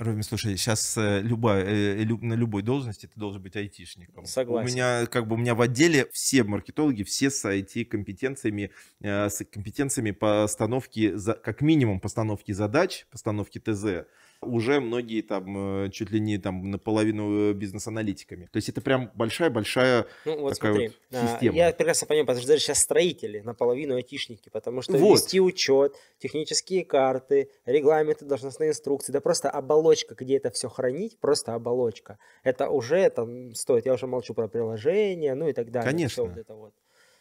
Ровин, слушай, сейчас э, любая, э, на любой должности ты должен быть айтишником. Согласен. У меня, как бы, у меня в отделе все маркетологи, все с IT-компетенциями, э, с компетенциями постановки, как минимум постановки задач, постановки ТЗ, уже многие там э, чуть ли не там наполовину э, бизнес-аналитиками. То есть это прям большая-большая ну, вот такая смотри, вот система. Я прекрасно понимаю, потому что даже сейчас строители наполовину айтишники, потому что вот. вести учет, технические карты, регламенты, должностные инструкции, да просто оболочка, где это все хранить, просто оболочка. Это уже там стоит, я уже молчу про приложение, ну и так далее. Конечно. Вот это вот.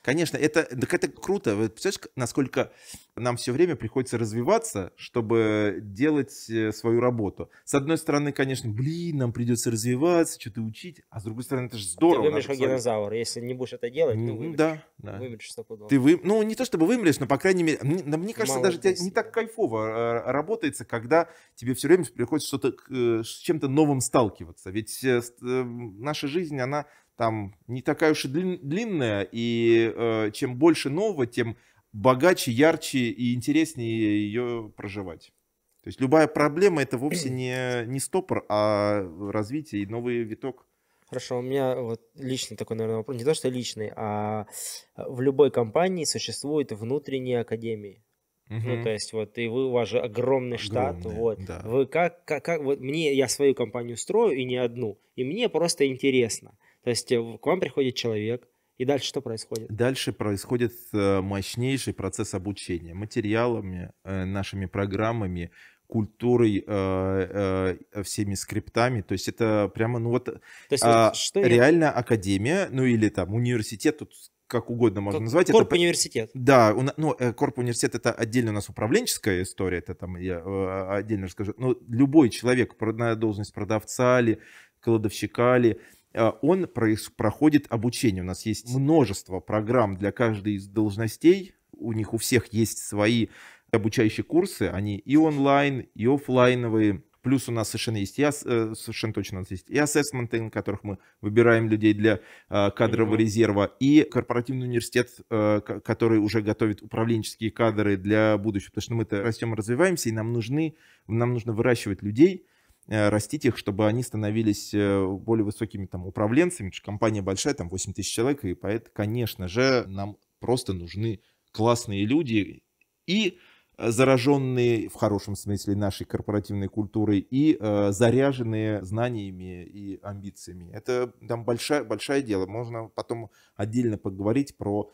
Конечно, это, так это круто. Вы представляешь, насколько нам все время приходится развиваться, чтобы делать э, свою работу. С одной стороны, конечно, блин, нам придется развиваться, что-то учить, а с другой стороны, это же здорово. Ты вымрешь как динозавр. Если не будешь это делать, ты вымрешь. Да, да. Вымрешь стопудово. Ты вы... Ну, не то чтобы вымрешь, но, по крайней мере, мне, мне кажется, Мало даже не так кайфово э, работается, когда тебе все время приходится что-то э, с чем-то новым сталкиваться. Ведь наша жизнь, она там не такая уж и длинная, и э, чем больше нового, тем богаче, ярче и интереснее ее проживать. То есть любая проблема это вовсе не, не стопор, а развитие и новый виток. Хорошо, у меня вот личный такой, наверное, вопрос. Не то, что личный, а в любой компании существуют внутренние академии. Угу. Ну, то есть, вот, и вы, у вас же огромный штат, огромный, вот. Да. Вы как, как, как, вот мне, я свою компанию строю, и не одну, и мне просто интересно. То есть э, к вам приходит человек, и дальше что происходит? Дальше происходит э, мощнейший процесс обучения материалами, э, нашими программами, культурой, всеми скриптами. То есть это прямо, ну вот, То есть, а, что реально я... академия, ну или там университет, тут как угодно можно как назвать. Корп это, университет. Да, у, ну, корп университет это отдельно у нас управленческая история, это там я отдельно расскажу. Но любой человек на должность продавца ли, кладовщика ли, он проходит обучение. У нас есть множество программ для каждой из должностей. У них у всех есть свои обучающие курсы. Они и онлайн, и офлайновые. Плюс у нас совершенно есть, и, э, совершенно точно у нас есть и ассессменты, на которых мы выбираем людей для а, кадрового mm-hmm. резерва, и корпоративный университет, э, который уже готовит управленческие кадры для будущего, потому что мы-то растем и развиваемся, и нам нужны, нам нужно выращивать людей, Э, растить их, чтобы они становились э, более высокими там управленцами. Компания большая, там 8 тысяч человек, и поэтому, конечно же, нам просто нужны классные люди и зараженные в хорошем смысле нашей корпоративной культурой и э, заряженные знаниями и амбициями. Это там большая, большое дело. Можно потом отдельно поговорить про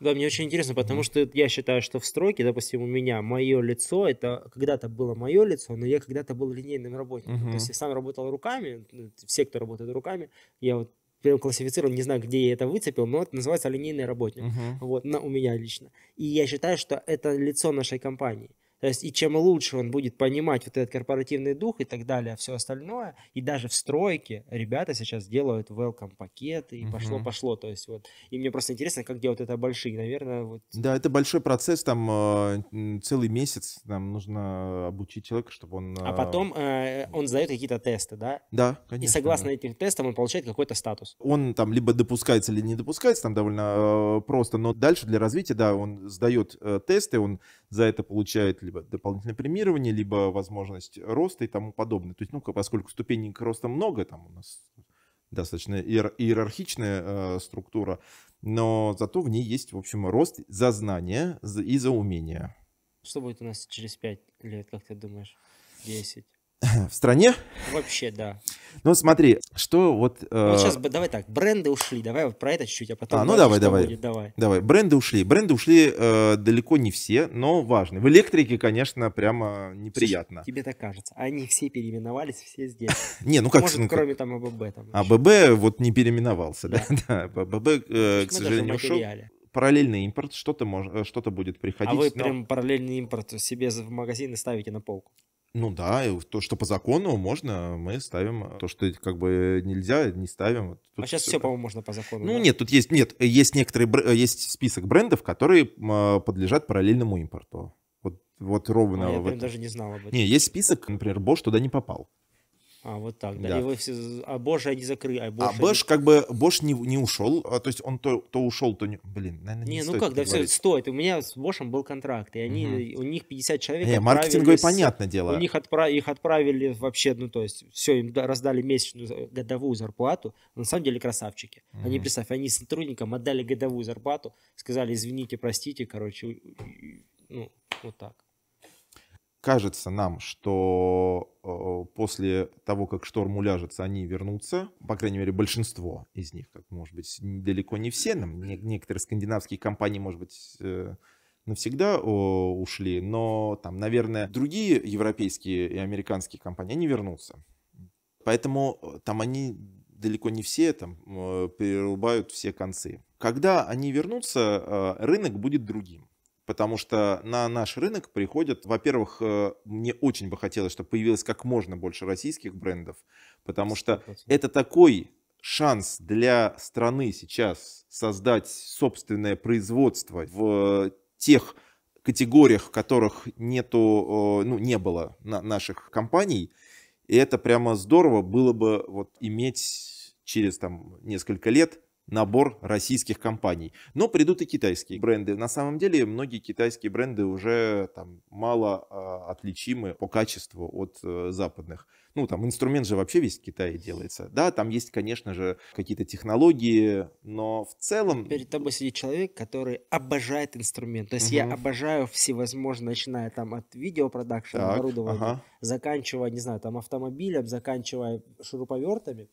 да, мне очень интересно, потому что я считаю, что в стройке, допустим, у меня мое лицо, это когда-то было мое лицо, но я когда-то был линейным работником. Uh-huh. То есть я сам работал руками, все, кто работает руками, я вот прям классифицирован, не знаю, где я это выцепил, но это называется линейный работник. Uh-huh. Вот, на, у меня лично. И я считаю, что это лицо нашей компании. То есть, и чем лучше он будет понимать вот этот корпоративный дух и так далее, все остальное, и даже в стройке ребята сейчас делают welcome пакеты, и пошло-пошло. То есть, вот. И мне просто интересно, как делают это большие, наверное, вот. Да, это большой процесс, там э, целый месяц нам нужно обучить человека, чтобы он... А потом э, он сдает какие-то тесты, да? Да, конечно. И согласно да. этим тестам он получает какой-то статус. Он там либо допускается, или не допускается, там довольно э, просто, но дальше для развития, да, он сдает э, тесты, он за это получает либо дополнительное премирование, либо возможность роста и тому подобное. То есть, ну, поскольку ступеней к роста много, там у нас достаточно иер- иерархичная э, структура, но зато в ней есть, в общем, рост за знания и за умения. Что будет у нас через 5 лет, как ты думаешь? 10? В стране? Вообще, да. Ну, смотри, что вот... Ну, вот сейчас, давай так, бренды ушли, давай вот про это чуть-чуть, а потом... А, ну давай, давай. Будет, давай. Давай, бренды ушли. Бренды ушли э, далеко не все, но важны. В электрике, конечно, прямо неприятно. Слушай, тебе так кажется. Они все переименовались, все здесь. Не, ну как... Может, кроме там АББ. Там а АББ вот не переименовался, да? Да, АББ, э, к сожалению, ушел параллельный импорт, что-то может, что-то будет приходить. А вы но... прям параллельный импорт себе в магазины ставите на полку? Ну да, то, что по закону можно, мы ставим. То, что как бы нельзя, не ставим. Тут а сейчас все, по-моему, можно по закону. Ну да? нет, тут есть, нет, есть некоторые, есть список брендов, которые подлежат параллельному импорту. Вот, вот ровно. А, я прям даже не знал об этом. Не, есть список, например, Bosch туда не попал. А, вот так, да. да. Вы все, а Bosch они закрыли. А, Bosch, а Bosch они... как бы, Bosch не, не ушел, а, то есть он то, то ушел, то не... Блин, наверное, не, не ну как, да все стоит. У меня с Bosch был контракт, и они, угу. у них 50 человек Не, маркетинговый, понятное дело. У них отправ, их отправили вообще, ну то есть все, им раздали месячную годовую зарплату. На самом деле красавчики. Угу. Они, представь, они сотрудникам отдали годовую зарплату, сказали, извините, простите, короче, ну, вот так кажется нам, что э, после того, как шторм уляжется, они вернутся, по крайней мере, большинство из них, как может быть, далеко не все, нам некоторые скандинавские компании, может быть, э, навсегда ушли, но там, наверное, другие европейские и американские компании, они вернутся. Поэтому э, там они далеко не все там перерубают все концы. Когда они вернутся, рынок будет другим потому что на наш рынок приходят, во-первых, э, мне очень бы хотелось, чтобы появилось как можно больше российских брендов, потому что 100%. это такой шанс для страны сейчас создать собственное производство в тех категориях, в которых нету, ну, не было наших компаний, и это прямо здорово было бы вот иметь через там несколько лет набор российских компаний. Но придут и китайские бренды. На самом деле многие китайские бренды уже там мало э, отличимы по качеству от э, западных. Ну, там инструмент же вообще весь в Китае делается. Да, там есть, конечно же, какие-то технологии, но в целом... Перед тобой сидит человек, который обожает инструмент. То есть угу. я обожаю всевозможные, начиная там от видеопродакшена, оборудования, ага. заканчивая, не знаю, там автомобилем, заканчивая шуруповертами.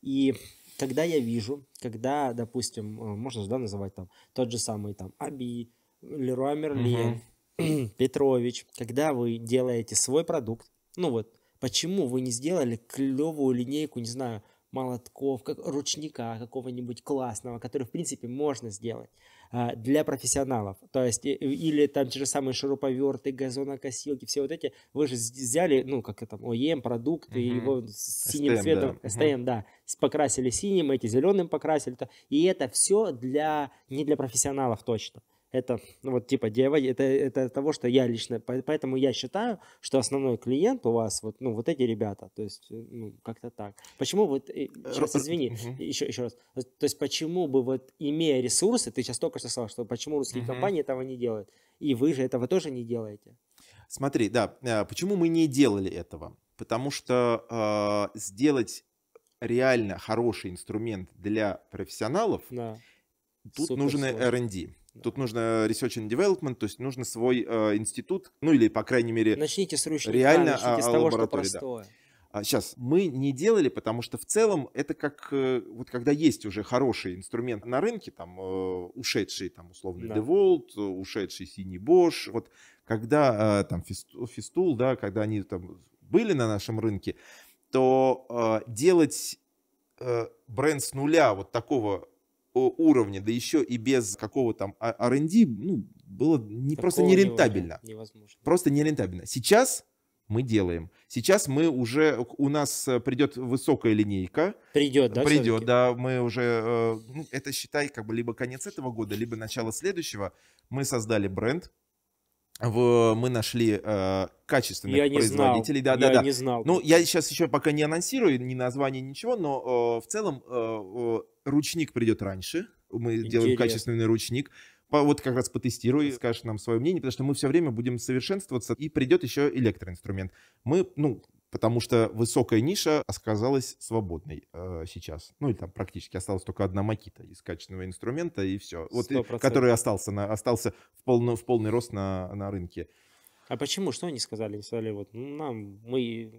И когда я вижу, когда, допустим, э, можно же да, называть там тот же самый там Аби, Леруа Мерлен, угу. Петрович, когда вы делаете свой продукт, ну вот, почему вы не сделали клевую линейку, не знаю, молотков, как, ручника какого-нибудь классного, который, в принципе, можно сделать. А, для профессионалов. То есть, или там те же самые шуруповерты, газонокосилки, все вот эти, вы же взяли, ну, как это, ОЕМ, продукт, угу. и его синим STM, цветом, да. STM, угу. да, покрасили синим, эти зеленым покрасили, и это все для, не для профессионалов точно это, ну, вот типа, дева, это, это того, что я лично, поэтому я считаю, что основной клиент у вас, вот, ну, вот эти ребята, то есть, э, ну, как-то так. Почему вот, сейчас извини, uh-huh. еще, еще раз, то есть, почему бы вот, имея ресурсы, ты сейчас только что сказал, что почему русские uh-huh. компании этого не делают, и вы же этого тоже не делаете? Смотри, да, э, почему мы не делали этого? Потому что э, сделать реально хороший инструмент для профессионалов, да. тут Супер нужен R&D. Тут нужно research and development, то есть нужно свой э, институт, ну или, по крайней мере, начните с ручника, реально начните а, с того, что простое. Да. А, сейчас, мы не делали, потому что в целом это как, э, вот когда есть уже хороший инструмент на рынке, там, э, ушедший, там, условно, да. DeWalt, ушедший синий Bosch, вот когда э, там Festool, да, когда они там были на нашем рынке, то э, делать э, бренд с нуля вот такого уровня, да еще и без какого там R&D, ну, было не, просто нерентабельно. невозможно-. Просто нерентабельно. Сейчас мы делаем. Сейчас мы уже, у нас придет высокая линейка, Придет, да? придет, да, мы уже, э, ну, это считай, как бы либо конец этого года, либо начало следующего. Мы создали бренд, в, мы нашли э, качественных Я не знал. производителей. Да, я да, да. не знал. Ну, я сейчас еще пока не анонсирую ни название, ничего, но э, в целом э, э, ручник придет раньше. Мы делаем Интересно. качественный ручник. По- вот как раз потестируй, скажешь нам свое мнение, потому что мы все время будем совершенствоваться, и придет еще электроинструмент. Мы, ну, потому что высокая ниша оказалась свободной э, сейчас. Ну, или там практически осталась только одна макита из качественного инструмента, и все. Вот, и- 100%. который остался, на, остался в, полный, в полный рост на, на рынке. А почему? Что они сказали? Они сказали, вот, ну, нам, мы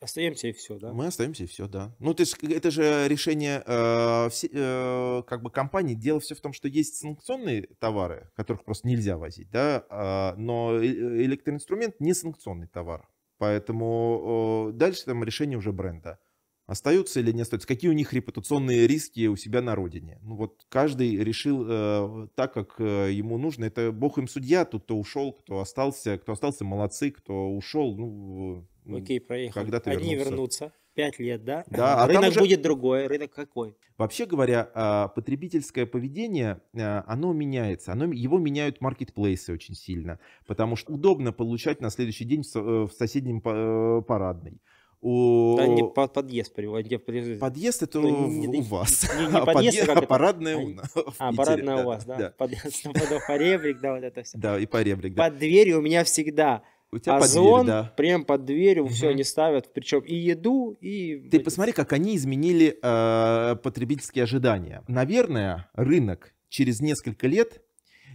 остаемся и все, да? Мы остаемся и все, да. Ну, то есть это же решение э, все- э, как бы компании. Дело все в том, что есть санкционные товары, которых просто нельзя возить, да, а, но э- электроинструмент не санкционный товар. Поэтому э, дальше там решение уже бренда. Остаются или не остаются? Какие у них репутационные риски у себя на родине? Ну вот каждый решил э, так, как э, ему нужно. Это бог им судья. Тут кто ушел, кто остался. Кто остался, молодцы. Кто ушел, ну... Окей, проехали. когда ты Они вернулся. вернутся. Пять лет, да? Да, а Рынок уже- будет другой. Рынок какой? Вообще говоря, а, потребительское поведение, а, оно меняется. Оно, его меняют маркетплейсы очень сильно, потому что удобно получать на следующий день в, э, соседнем э, парадной. У... Да, не под подъезд приводить. Подъезд это Ну, у- не- у не- вас, не- не а подъезд, а подъезд- как а это? парадная у нас. А, парадная у вас, да? Подъезд, потом поребрик, да, вот это все. Да, и поребрик, да. Под дверью у меня всегда У тебя под озон, дверью, да. прям под дверью все Мгм. они ставят, причем и еду, и... Ты посмотри, как они изменили э, потребительские ожидания. Наверное, рынок через несколько лет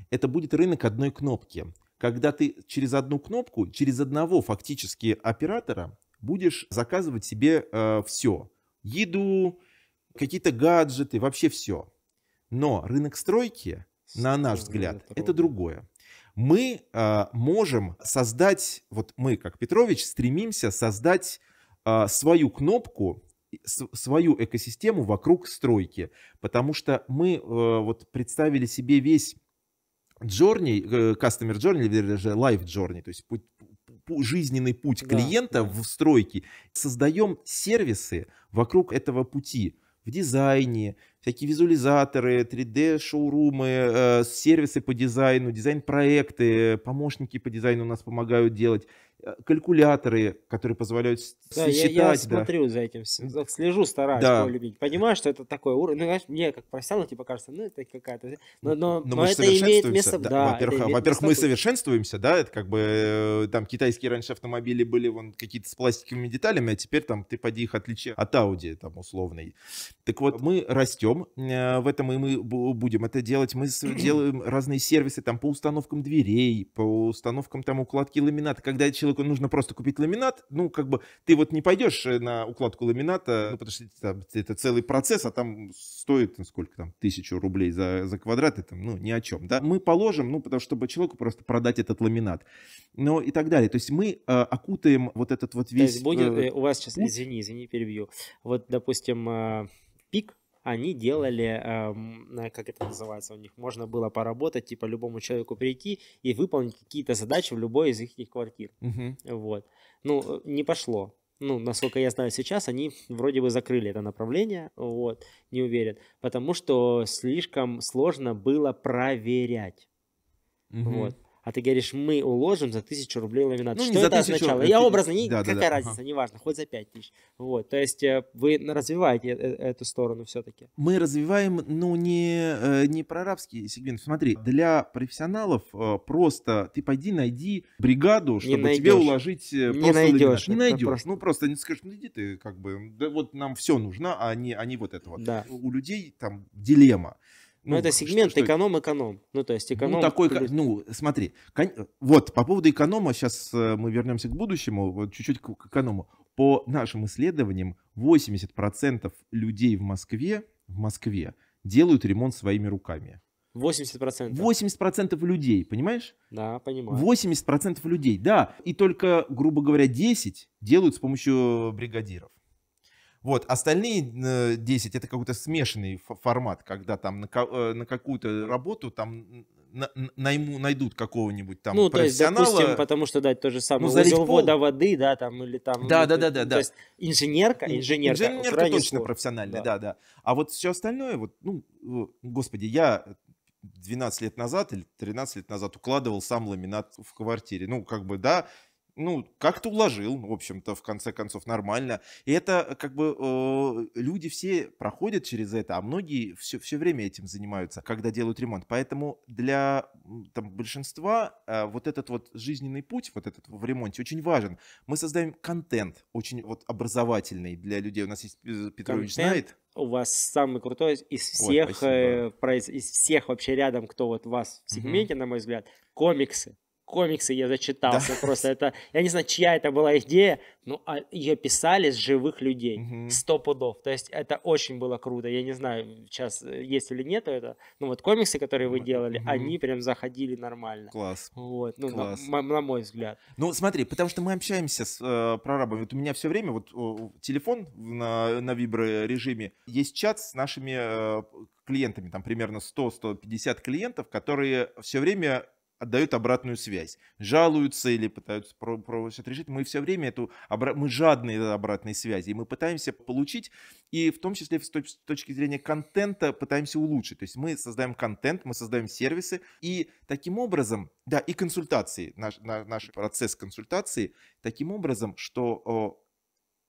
это будет рынок одной кнопки. Когда ты через одну кнопку, через одного фактически оператора будешь заказывать себе все. Еду, какие-то гаджеты, вообще все. Но рынок стройки, на наш взгляд, это другое. Мы а, можем создать, вот мы, как Петрович, стремимся создать а, свою кнопку, с- свою экосистему вокруг стройки, потому что мы э, вот представили себе весь journey, э, customer journey, или даже life journey, то есть путь- пу- жизненный путь клиента да. в стройке, создаем сервисы вокруг этого пути в дизайне, всякие визуализаторы, 3D-шоурумы, э, сервисы по дизайну, дизайн-проекты, помощники по дизайну нас помогают делать, калькуляторы, которые позволяют Да, я, сосчитать. я да. смотрю за этим, слежу, стараюсь Да. его любить. Понимаю, что это такой уровень. Ну, знаешь, мне как профессионалу типа кажется, ну это какая-то. Но, но, Но но мы это имеет место. Да, Да, во-первых, а, во-первых, мы совершенствуемся, да, это как бы э, там китайские раньше автомобили были вон какие-то с пластиковыми деталями, а теперь там ты поди их отличи от Audi там условной. Так вот, мы растем э, в этом, и мы бу- будем это делать. Мы делаем разные сервисы там по установкам дверей, по установкам там укладки ламината. Когда человеку нужно просто купить ламинат, ну, как бы ты вот не пойдешь э, на укладку ламината, ну, потому что там, это целый процесс, а там стоит, ну, сколько там, тысячу рублей за, за квадрат, это, ну, ни о чем, да. Мы положим, ну, потому что, чтобы человеку просто продать этот ламинат. Ну, и так далее. То есть мы э, окутаем вот этот вот То весь... есть будет э, э, у вас сейчас, извини, извини, перебью. Вот, допустим, э, пик, они делали, э, как это называется у них, можно было поработать, типа любому человеку прийти и выполнить какие-то задачи в любой из их квартир. мгм. Вот. Ну, э, не пошло. Ну, насколько я знаю сейчас, они вроде бы закрыли это направление, вот, не уверен, потому что слишком сложно было проверять, Мгм. вот. А ты говоришь, мы уложим за тысячу рублей ламинат. Ну, не что это тысячу, означало? Я образно, не, да, да, какая да, разница, неважно, хоть за пять тысяч. Вот, то есть э, вы развиваете э- э- эту сторону все-таки. Мы развиваем, ну, не, не прорабский сегмент. Смотри, для профессионалов просто ты пойди найди бригаду, чтобы тебе найдешь. уложить э, Не просто найдешь, ламинат. Не найдешь. просто- Ну, просто не скажешь, ну, иди ты, как бы, да вот нам все нужно, а не, а не вот это вот. Да. У людей там дилемма. Ну, это что- сегмент эконом-эконом. Ну, то есть эконом... ну, такой, плюс- ну, смотри, кон- вот, по поводу эконома, сейчас мы вернемся к будущему, вот чуть-чуть к, к эконому. По нашим исследованиям, 80% людей в Москве, в Москве делают ремонт своими руками. 80%. 80% людей, понимаешь? Да, понимаю. 80% людей, да. И только, грубо говоря, 10 делают с помощью бригадиров. Вот, остальные э, 10 это какой-то смешанный формат, когда там на, э, на какую-то работу там на- найму, найдут какого-нибудь там ну, то есть, профессионала. допустим, потому что дать то же самое, Ну, узел пол. вода воды, да, там, или там... Да, ну, да, то- да, да, то да. есть инженерка, Ин- инженерка, Инженерка точно сложно. профессиональная, Да. да, да. А вот все остальное, вот, ну, э, господи, я 12 лет назад или 13 лет назад укладывал сам ламинат в квартире. Ну, как бы, да, ну, как-то уложил, в общем-то, в конце концов, нормально. И это, как бы, э, люди все проходят через это, а многие все, все время этим занимаются, когда делают ремонт. Поэтому для там, большинства э, вот этот вот жизненный путь, вот этот в ремонте очень важен. Мы создаем контент очень вот образовательный для людей. У нас есть Петрович Контент знает. У вас самый крутой из Ой, всех, спасибо. э, из всех вообще рядом, кто вот у вас в сегменте, на мой взгляд, комиксы. Комиксы я зачитался просто. Это, я не знаю, чья это была идея, но а, ее писали с живых людей. Мгм. Сто пудов. То есть это очень было круто. Я не знаю, сейчас э, есть или нет это. Ну вот комиксы, которые вы делали, мгм. они прям заходили нормально. Класс. Вот, ну, на, Класс. м- на мой взгляд. Ну, смотри, потому что мы общаемся с э, прорабами. Вот у меня все время вот о, телефон на, на вибро-режиме. Есть чат с нашими э, клиентами, там примерно 100-150 клиентов, которые все время отдают обратную связь, жалуются или пытаются про- просят решить. Мы все время эту мы жадные до обратной связи, и мы пытаемся получить, и в том числе с точ- с точки зрения контента пытаемся улучшить. То есть мы создаем контент, мы создаем сервисы, и таким образом, да, и консультации, наш, на- наш процесс консультации, таким образом, что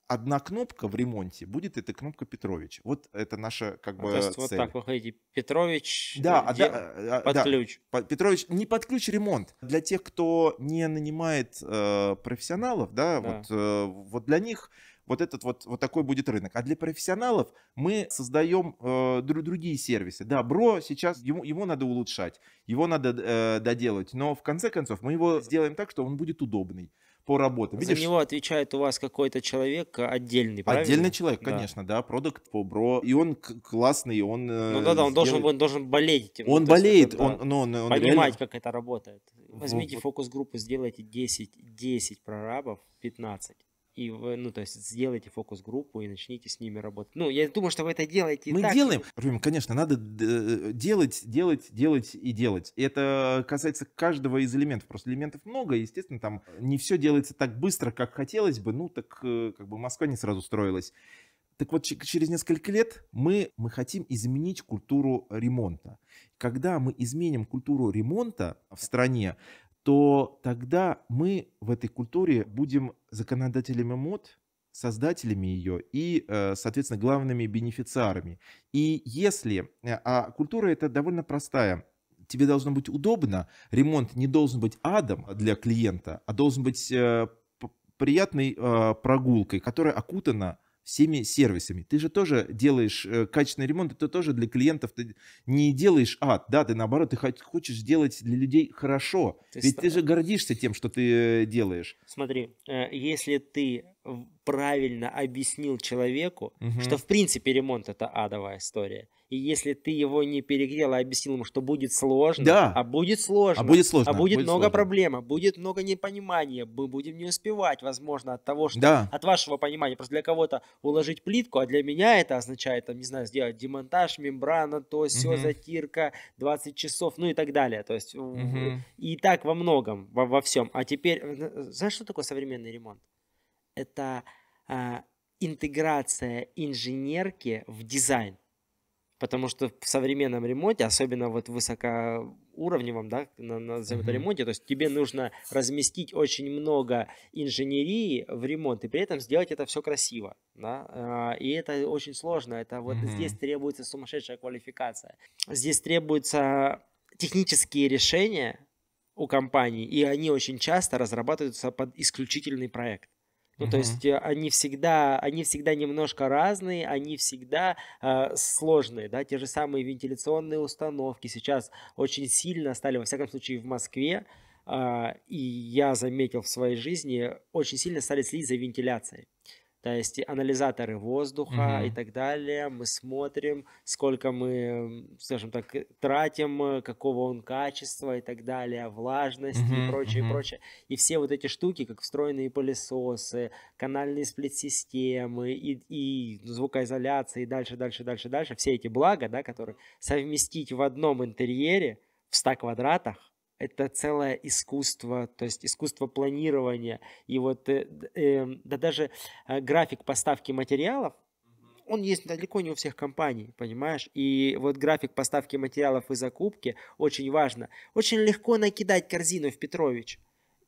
одна кнопка в ремонте будет эта кнопка Петрович. Вот это наша как А, бы то есть вот цель. так вы хотите. Петрович Да, э, а, де- да, а, под да. ключ. Петрович, не под ключ ремонт. Для тех, кто не нанимает э, профессионалов, да, Да. Вот, э, вот для них вот этот вот, вот такой будет рынок. А для профессионалов мы создаем э, дру- другие сервисы. Да, Бро сейчас, ему, его надо улучшать, его надо э, доделать, но в конце концов мы его сделаем так, что он будет удобный по работе. За него отвечает у вас какой-то человек э, отдельный, правильно? Отдельный человек, Да. конечно, да, продукт по бро. И он классный, он... э, Ну да-да, он должен, сделает- он должен болеть этим. ну, Он то есть болеет, это, да, он, но он, он понимать, реально- как это работает. Возьмите Вот. фокус-группу, сделайте 10, 10 прорабов, 15. И вы, ну, то есть сделайте фокус-группу и начните с ними работать. Ну, я думаю, что вы это делаете и Мы так. делаем, Ром, конечно, надо э, делать, делать, делать и делать. Это касается каждого из элементов. Просто элементов много, и, естественно, там не все делается так быстро, как хотелось бы. Ну, так э, как бы Москва не сразу строилась. Так вот, че- через несколько лет мы, мы хотим изменить культуру ремонта. Когда мы изменим культуру ремонта в стране, то тогда мы в этой культуре будем законодателями мод, создателями ее и, э, соответственно, главными бенефициарами. И если... э, А культура это довольно простая. Тебе должно быть удобно, ремонт не должен быть адом для клиента, а должен быть э, приятной прогулкой, которая окутана всеми сервисами. Ты же тоже делаешь э, качественный ремонт, ты тоже для клиентов ты не делаешь ад, да, ты наоборот, ты хо- хочешь сделать для людей хорошо. Есть Ведь ты ста- же гордишься тем, что ты э, делаешь. Смотри, э, если ты правильно объяснил человеку, Мгм. что в принципе ремонт это адовая история, и если ты его не перегрел, а объяснил ему, что будет сложно, Да. а будет сложно, А будет сложно. а будет, будет много сложно. проблем, а будет много непонимания, мы будем не успевать, возможно, от того, что Да. от вашего понимания. Просто для кого-то уложить плитку, а для меня это означает, там, не знаю, сделать демонтаж, мембрана, то все, Мгм. затирка, 20 часов, ну и так далее. То есть Мгм. и так во многом, во, во всем. А теперь, э, знаешь, что такое современный ремонт? Это а, интеграция инженерки в дизайн. Потому что в современном ремонте, особенно вот в высокоуровневом, да, на- Мгм. ремонте, то есть тебе нужно разместить очень много инженерии в ремонт и при этом сделать это все красиво, да, А, и это очень сложно, это вот здесь требуется сумасшедшая квалификация, здесь требуются технические решения у компаний, и они очень часто разрабатываются под исключительный проект. Ну, то есть э, они всегда, они всегда немножко разные, они всегда э, сложные, да, те же самые вентиляционные установки сейчас очень сильно стали, во всяком случае, в Москве, а, и я заметил в своей жизни, очень сильно стали следить за вентиляцией. То есть и анализаторы воздуха и Мгм. так далее. Мы смотрим, сколько мы, скажем так, тратим, какого он качества и так далее, влажности и Мгм, прочее, мгм. прочее. И все вот эти штуки, как встроенные пылесосы, канальные сплит-системы и, и звукоизоляция и дальше, дальше, дальше, дальше, все эти блага, да, которые совместить в одном интерьере в в 100 квадратах, это целое искусство, то есть искусство планирования. И вот э, э, да даже э, график поставки материалов, он есть далеко не у всех компаний, понимаешь? И вот график поставки материалов и закупки очень важно. Очень легко накидать корзину в Петрович.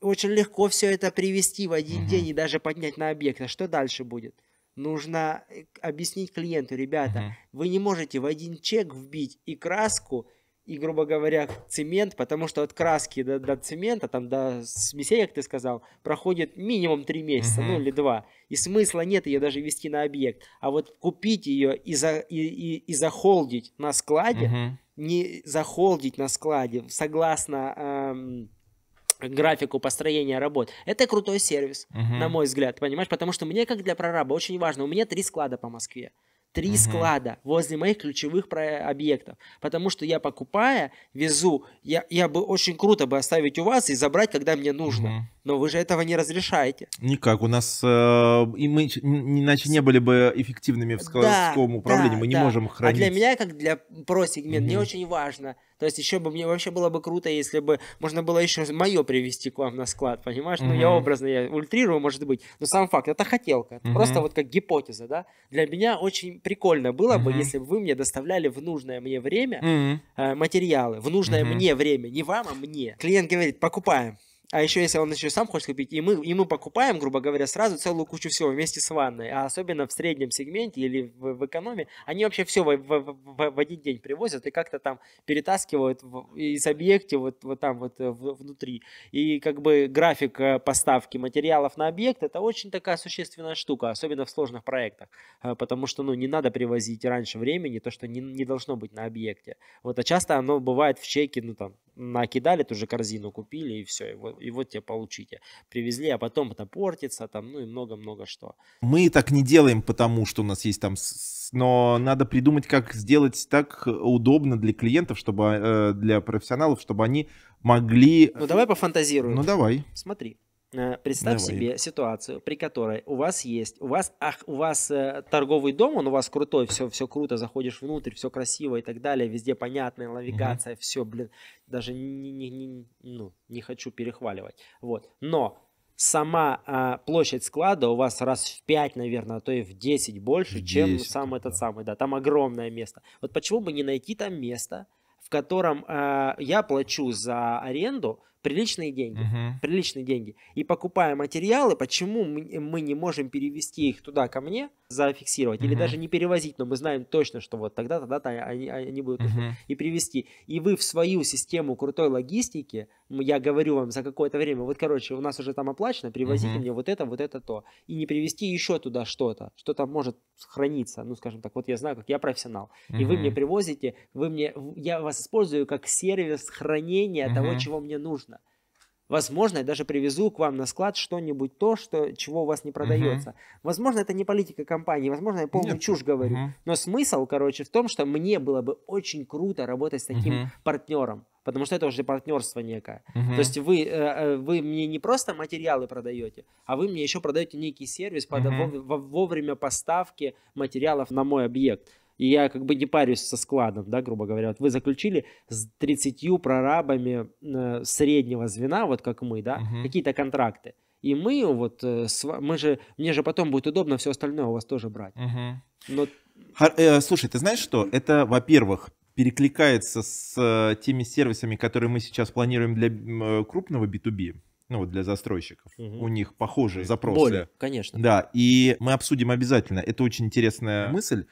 Очень легко все это привести в один uh-huh. день и даже поднять на объект. А что дальше будет? Нужно э, объяснить клиенту, ребята, uh-huh. вы не можете в один чек вбить и краску, и, грубо говоря, цемент, потому что от краски до, до цемента, там до смесей, как ты сказал, проходит минимум 3 месяца, ну или 2. И смысла нет ее даже вести на объект. А вот купить ее и, за, и, и, и захолдить на складе, не захолдить на складе, согласно... Эм, графику построения работ. Это крутой сервис, uh-huh. на мой взгляд, понимаешь? Потому что мне, как для прораба, очень важно. У меня три склада по Москве три угу. склада возле моих ключевых объектов. Потому что я покупая, везу, я, я бы очень круто бы оставить у вас и забрать, когда мне нужно. Угу. Но вы же этого не разрешаете. Никак. У нас, э, и мы иначе не были бы эффективными в складском да, управлении. Да, мы не да. можем хранить. А для меня, как для про-сегмент, угу. мне очень важно – то есть еще бы мне вообще было бы круто, если бы можно было еще мое привезти к вам на склад, понимаешь? Mm-hmm. Ну, я образно, я ультрирую, может быть, но сам факт, это хотелка, это mm-hmm. просто вот как гипотеза, да? Для меня очень прикольно было mm-hmm. бы, если бы вы мне доставляли в нужное мне время mm-hmm. э, материалы, в нужное mm-hmm. мне время, не вам, а мне. Клиент говорит, покупаем. А еще если он еще сам хочет купить, и мы, и мы покупаем, грубо говоря, сразу целую кучу всего вместе с ванной. А особенно в среднем сегменте или в, в экономе, они вообще все в, в, в, в один день привозят и как-то там перетаскивают в, из объекта вот, вот там вот э, внутри. И как бы график э, поставки материалов на объект это очень такая существенная штука, особенно в сложных проектах. Э, потому что ну, не надо привозить раньше времени то, что не, не должно быть на объекте. Вот, а часто оно бывает в чеке, ну там, накидали ту же корзину, купили и все, и вот, и вот тебе получите. Привезли, а потом это портится, там, ну и много-много что. Мы так не делаем, потому что у нас есть там, но надо придумать, как сделать так удобно для клиентов, чтобы э, для профессионалов, чтобы они могли... Ну давай пофантазируем. Ну давай. Смотри. Э, представь Давай. себе ситуацию, при которой у вас есть, у вас, ах, у вас э, торговый дом, он у вас крутой, все, все круто, заходишь внутрь, все красиво и так далее, везде понятная навигация, угу. все, блин, даже не, не, не, ну, не хочу перехваливать, вот. Но сама а, площадь склада у вас раз в 5, наверное, а то и в 10 больше, 10, чем сам да. этот самый, да, там огромное место. Вот почему бы не найти там место, в котором а, я плачу за аренду приличные деньги, uh-huh. приличные деньги, и покупая материалы, почему мы, не можем перевести их туда ко мне, зафиксировать, uh-huh. или даже не перевозить, но мы знаем точно, что вот тогда, тогда-то они, они будут uh-huh. и привезти. И вы в свою систему крутой логистики, я говорю вам за какое-то время, вот, короче, у нас уже там оплачено, привозите uh-huh. мне вот это, вот это, то, и не привезти еще туда что-то, что там может храниться, ну, скажем так, вот я знаю, как я профессионал, uh-huh. и вы мне привозите, вы мне, я вас использую как сервис хранения uh-huh. того, чего мне нужно. Возможно, я даже привезу к вам на склад что-нибудь то, что, чего у вас не продается. Угу. Возможно, это не политика компании, возможно, я полную Нет. чушь говорю. Угу. Но смысл, короче, в том, что мне было бы очень круто работать с таким угу. партнером. Потому что это уже партнерство некое. Угу. То есть вы, э, э, вы мне не просто материалы продаете, а вы мне еще продаете некий сервис угу. вовремя поставки материалов на мой объект и я как бы не парюсь со складом, да, грубо говоря. Вот вы заключили с 30 прорабами э, среднего звена, вот как мы, да, угу. какие-то контракты. И мы вот, э, мы же, мне же потом будет удобно все остальное у вас тоже брать. Угу. Но... Э, слушай, ты знаешь что? Это, во-первых, перекликается с э, теми сервисами, которые мы сейчас планируем для крупного B2B ну вот для застройщиков. Угу. У них похожие запросы. Более, конечно. Да, и мы обсудим обязательно. Это очень интересная мысль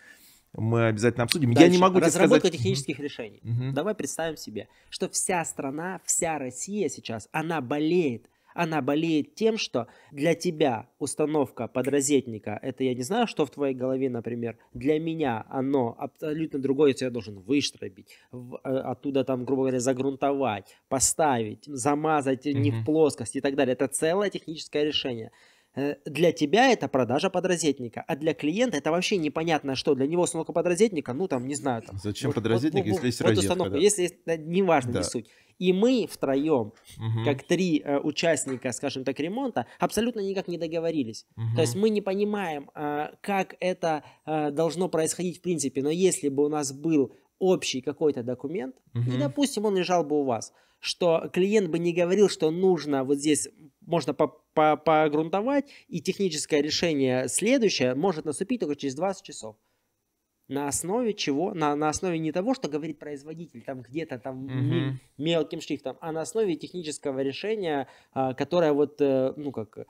мы обязательно обсудим. Дальше. Я не могу Разработка сказать... технических решений. Угу. Давай представим себе, что вся страна, вся Россия сейчас, она болеет. Она болеет тем, что для тебя установка подрозетника, это я не знаю, что в твоей голове, например, для меня оно абсолютно другое, я должен выштробить, э, оттуда там, грубо говоря, загрунтовать, поставить, замазать угу. не в плоскость и так далее. Это целое техническое решение. Э, для тебя это продажа подрозетника, а для клиента это вообще непонятно что. Для него установка подрозетника, ну там, не знаю. Там, Зачем вот, подрозетник, вот, если есть вот розетка? Установка, да? Если есть, неважно, да. не суть. И мы втроем, угу. как три э, участника, скажем так, ремонта, абсолютно никак не договорились. Угу. То есть мы не понимаем, э, как это э, должно происходить в принципе. Но если бы у нас был общий какой-то документ, Мгм. и, допустим, он лежал бы у вас, что клиент бы не говорил, что нужно вот здесь можно по- по- погрунтовать, и техническое решение следующее может наступить только через 20 часов. На основе чего? На, на основе не того, что говорит производитель, там где-то там Мгм. мелким шрифтом, а на основе технического решения, а, которое вот, э, ну как,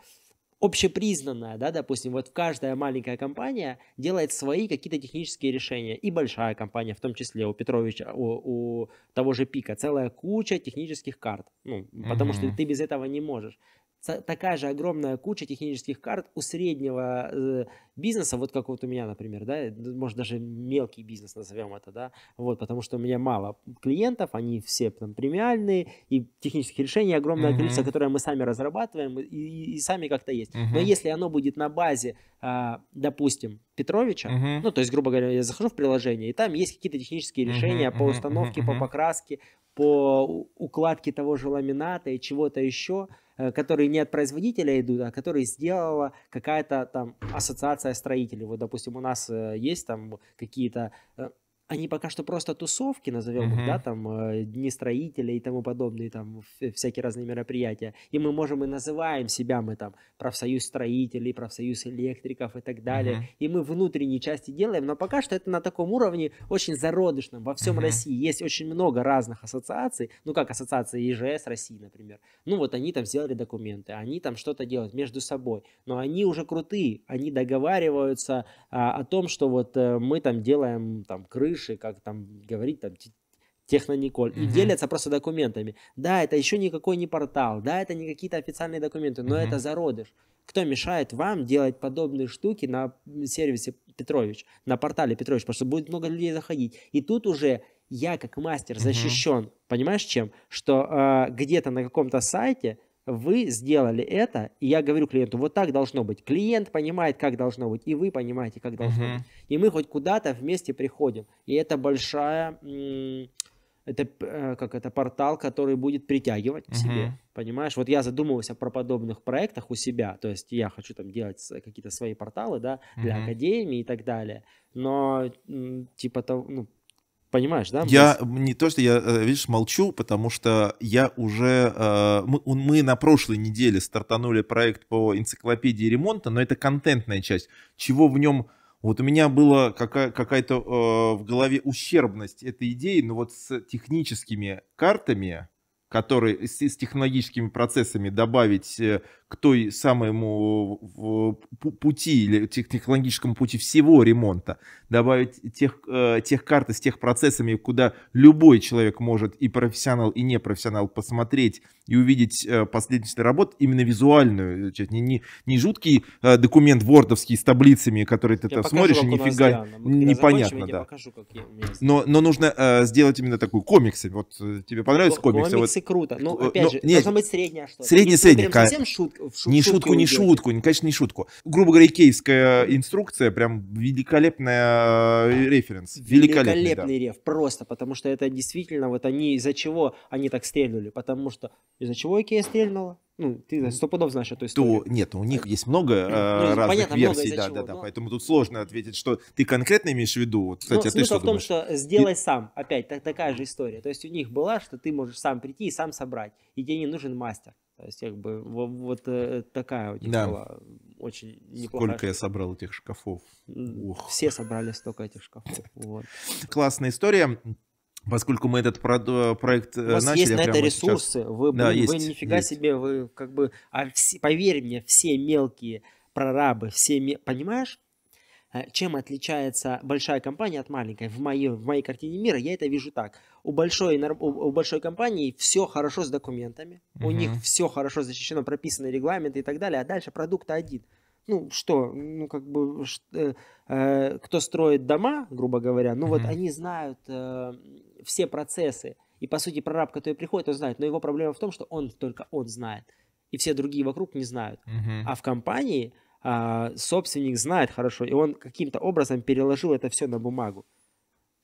общепризнанное, да, допустим, вот каждая маленькая компания делает свои какие-то технические решения, и большая компания, в том числе у Петровича, у, у того же Пика, целая куча технических карт, ну, потому что ты без этого не можешь. Такая же огромная куча технических карт у среднего э, бизнеса, вот как вот у меня, например, да, э, может даже мелкий бизнес назовем это, да, вот, потому что у меня мало клиентов, они все там премиальные, и технических решений огромное Мгм. количество, которые мы сами разрабатываем и, и- и сами как-то есть. Но Мгм. если оно будет на базе, а, допустим, Петровича, Мгм. ну, то есть, грубо говоря, я захожу в приложение, и там есть какие-то технические решения по мгм, установке, мгм, по покраске, по укладке того же ламината и чего-то еще, которые не от производителя идут, а которые сделала какая-то там ассоциация строителей. Вот, допустим, у нас э, есть там какие-то э, они пока что просто тусовки, назовем их, да, там э, дни строителей и тому подобные, там вс- всякие разные мероприятия. И мы можем и называем себя, мы там профсоюз строителей, профсоюз электриков и так далее. И мы внутренние части делаем, но пока что это на таком уровне очень зародышном во всем. России. Есть очень много разных ассоциаций, ну как ассоциация ИЖС России, например. Ну вот они там сделали документы, они там что-то делают между собой, но они уже крутые, они договариваются а, о том, что вот э, мы там делаем там крыши, как там говорить там те- Технониколь, и Мгм. делятся просто документами. Да, это еще никакой не портал, да, это не какие-то официальные документы, но Мгм. это зародыш. Кто мешает вам делать подобные штуки на сервисе Петрович, на портале Петрович, потому что будет много людей заходить. И тут уже я как мастер защищен, понимаешь чем? Что э, где-то на каком-то сайте вы сделали это, и я говорю клиенту, вот так должно быть. Клиент понимает, как должно быть, и вы понимаете, как должно Мгм. быть. И мы хоть куда-то вместе приходим. И это большая, это э, как это портал, который будет притягивать к себе. Понимаешь, вот я задумывался про подобных проектах у себя, то есть я хочу там делать какие-то свои порталы, да, для Мгм. академии и так далее, но типа того, ну, понимаешь, да? Я есть- не то, что я, э, видишь, молчу, потому что я уже... э, Мы, мы на прошлой неделе стартанули проект по энциклопедии ремонта, но это контентная часть. Чего в нем... Вот у меня была какая- какая-то э, в голове ущербность этой идеи, но вот с техническими картами, которые с, с технологическими процессами добавить э, к той самому в- пу- пути или тех- технологическому пути всего ремонта, добавить тех, э, тех карты с тех процессами, куда любой человек может, и профессионал, и непрофессионал, посмотреть и увидеть э, последовательность работ, именно визуальную, не, не, не жуткий документ вордовский с таблицами, который ты Я там покажу, смотришь, и нифига непонятно, да. покажу. Но, но нужно сделать именно такой комиксы. Вот тебе понравились Ко- комиксы? Комиксы круто. Ну, Э, опять но- же, нет, должна быть средняя что-то. средне-средняя, Не прям совсем шут- в шу- не шутку, не уйдете. шутку, не, конечно, не шутку. Грубо говоря, икеевская инструкция, прям великолепная э, референс. Великолепный, да. Великолепный реф, просто, потому что это действительно, вот они, из-за чего они так стрельнули, потому что, из-за чего Икея стрельнула? Ну, ты сто пудов знаешь эту историю. То нет, у них есть много э, Ну, разных понятно, много версий, из-за да, чего, да, да, но- поэтому тут сложно ответить, что ты конкретно имеешь в виду. Вот, кстати, Ну, а ты что в том, думаешь? что сделай сам. Опять так, такая же история. То есть у них была, что ты можешь сам прийти и сам собрать. И тебе не нужен мастер. То есть, как бы, во- вот, э, такая у них Да. была очень неплохая Сколько я собрал этих шкафов. Ух. Все собрали столько этих шкафов. Вот. Классная история. Поскольку мы этот про- проект э, У вас начали, есть на это прямо сейчас- ресурсы. Вы, Да, вы есть, нифига есть. себе, вы как бы, а все- поверь мне, все мелкие прорабы, все, понимаешь, э, чем отличается большая компания от маленькой? В моей, в моей картине мира я это вижу так. У большой, у, у большой компании все хорошо с документами, у Мгм. них все хорошо защищено, прописаны регламенты и так далее, а дальше продукт один. Ну что, ну как бы, ш- э, э, кто строит дома, грубо говоря, ну вот Мгм. они знают э, все процессы. И по сути прораб, который приходит, он знает. Но его проблема в том, что он только он знает. И все другие вокруг не знают. Мгм. А в компании а, собственник знает хорошо, и он каким-то образом переложил это все на бумагу.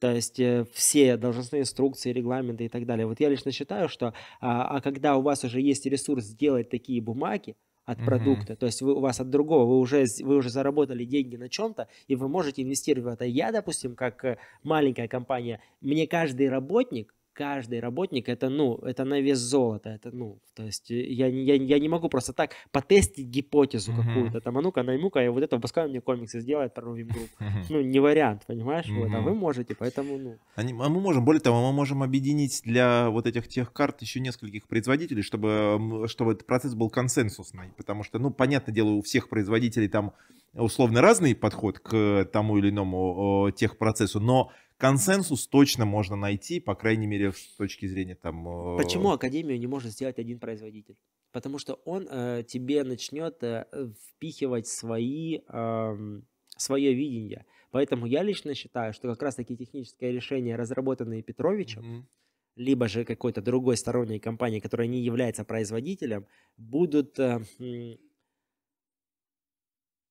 То есть э, все должностные инструкции, регламенты и так далее. Вот я лично считаю, что а, а когда у вас уже есть ресурс сделать такие бумаги, от угу. продукта. То есть вы, у вас от другого, вы уже, вы уже заработали деньги на чем-то, и вы можете инвестировать в это. Я, допустим, как э, маленькая компания, мне каждый работник каждый работник это, ну, это на вес золота. Это, ну, то есть э, я, я, я не могу просто так потестить гипотезу uh-huh. какую-то. Там, а ну-ка, найму-ка я вот это, пускай мне комиксы сделает про Moving Group. Uh-huh. Ну, не вариант, понимаешь? Uh-huh. Вот, а вы можете, поэтому, ну. Они, а мы можем, более того, мы можем объединить для вот этих тех карт еще нескольких производителей, чтобы, чтобы этот процесс был консенсусный. Потому что, ну, понятное дело, у всех производителей там условно разный подход к тому или иному техпроцессу, но консенсус точно можно найти, по крайней мере, с точки зрения там... Э, Почему Академию не может сделать один производитель? Потому что он э, тебе начнет э, впихивать свои, э, свое видение. Поэтому я лично считаю, что как раз-таки техническое решение, разработанное Петровичем, mm-hmm. либо же какой-то другой сторонней компании, которая не является производителем, будут... Э,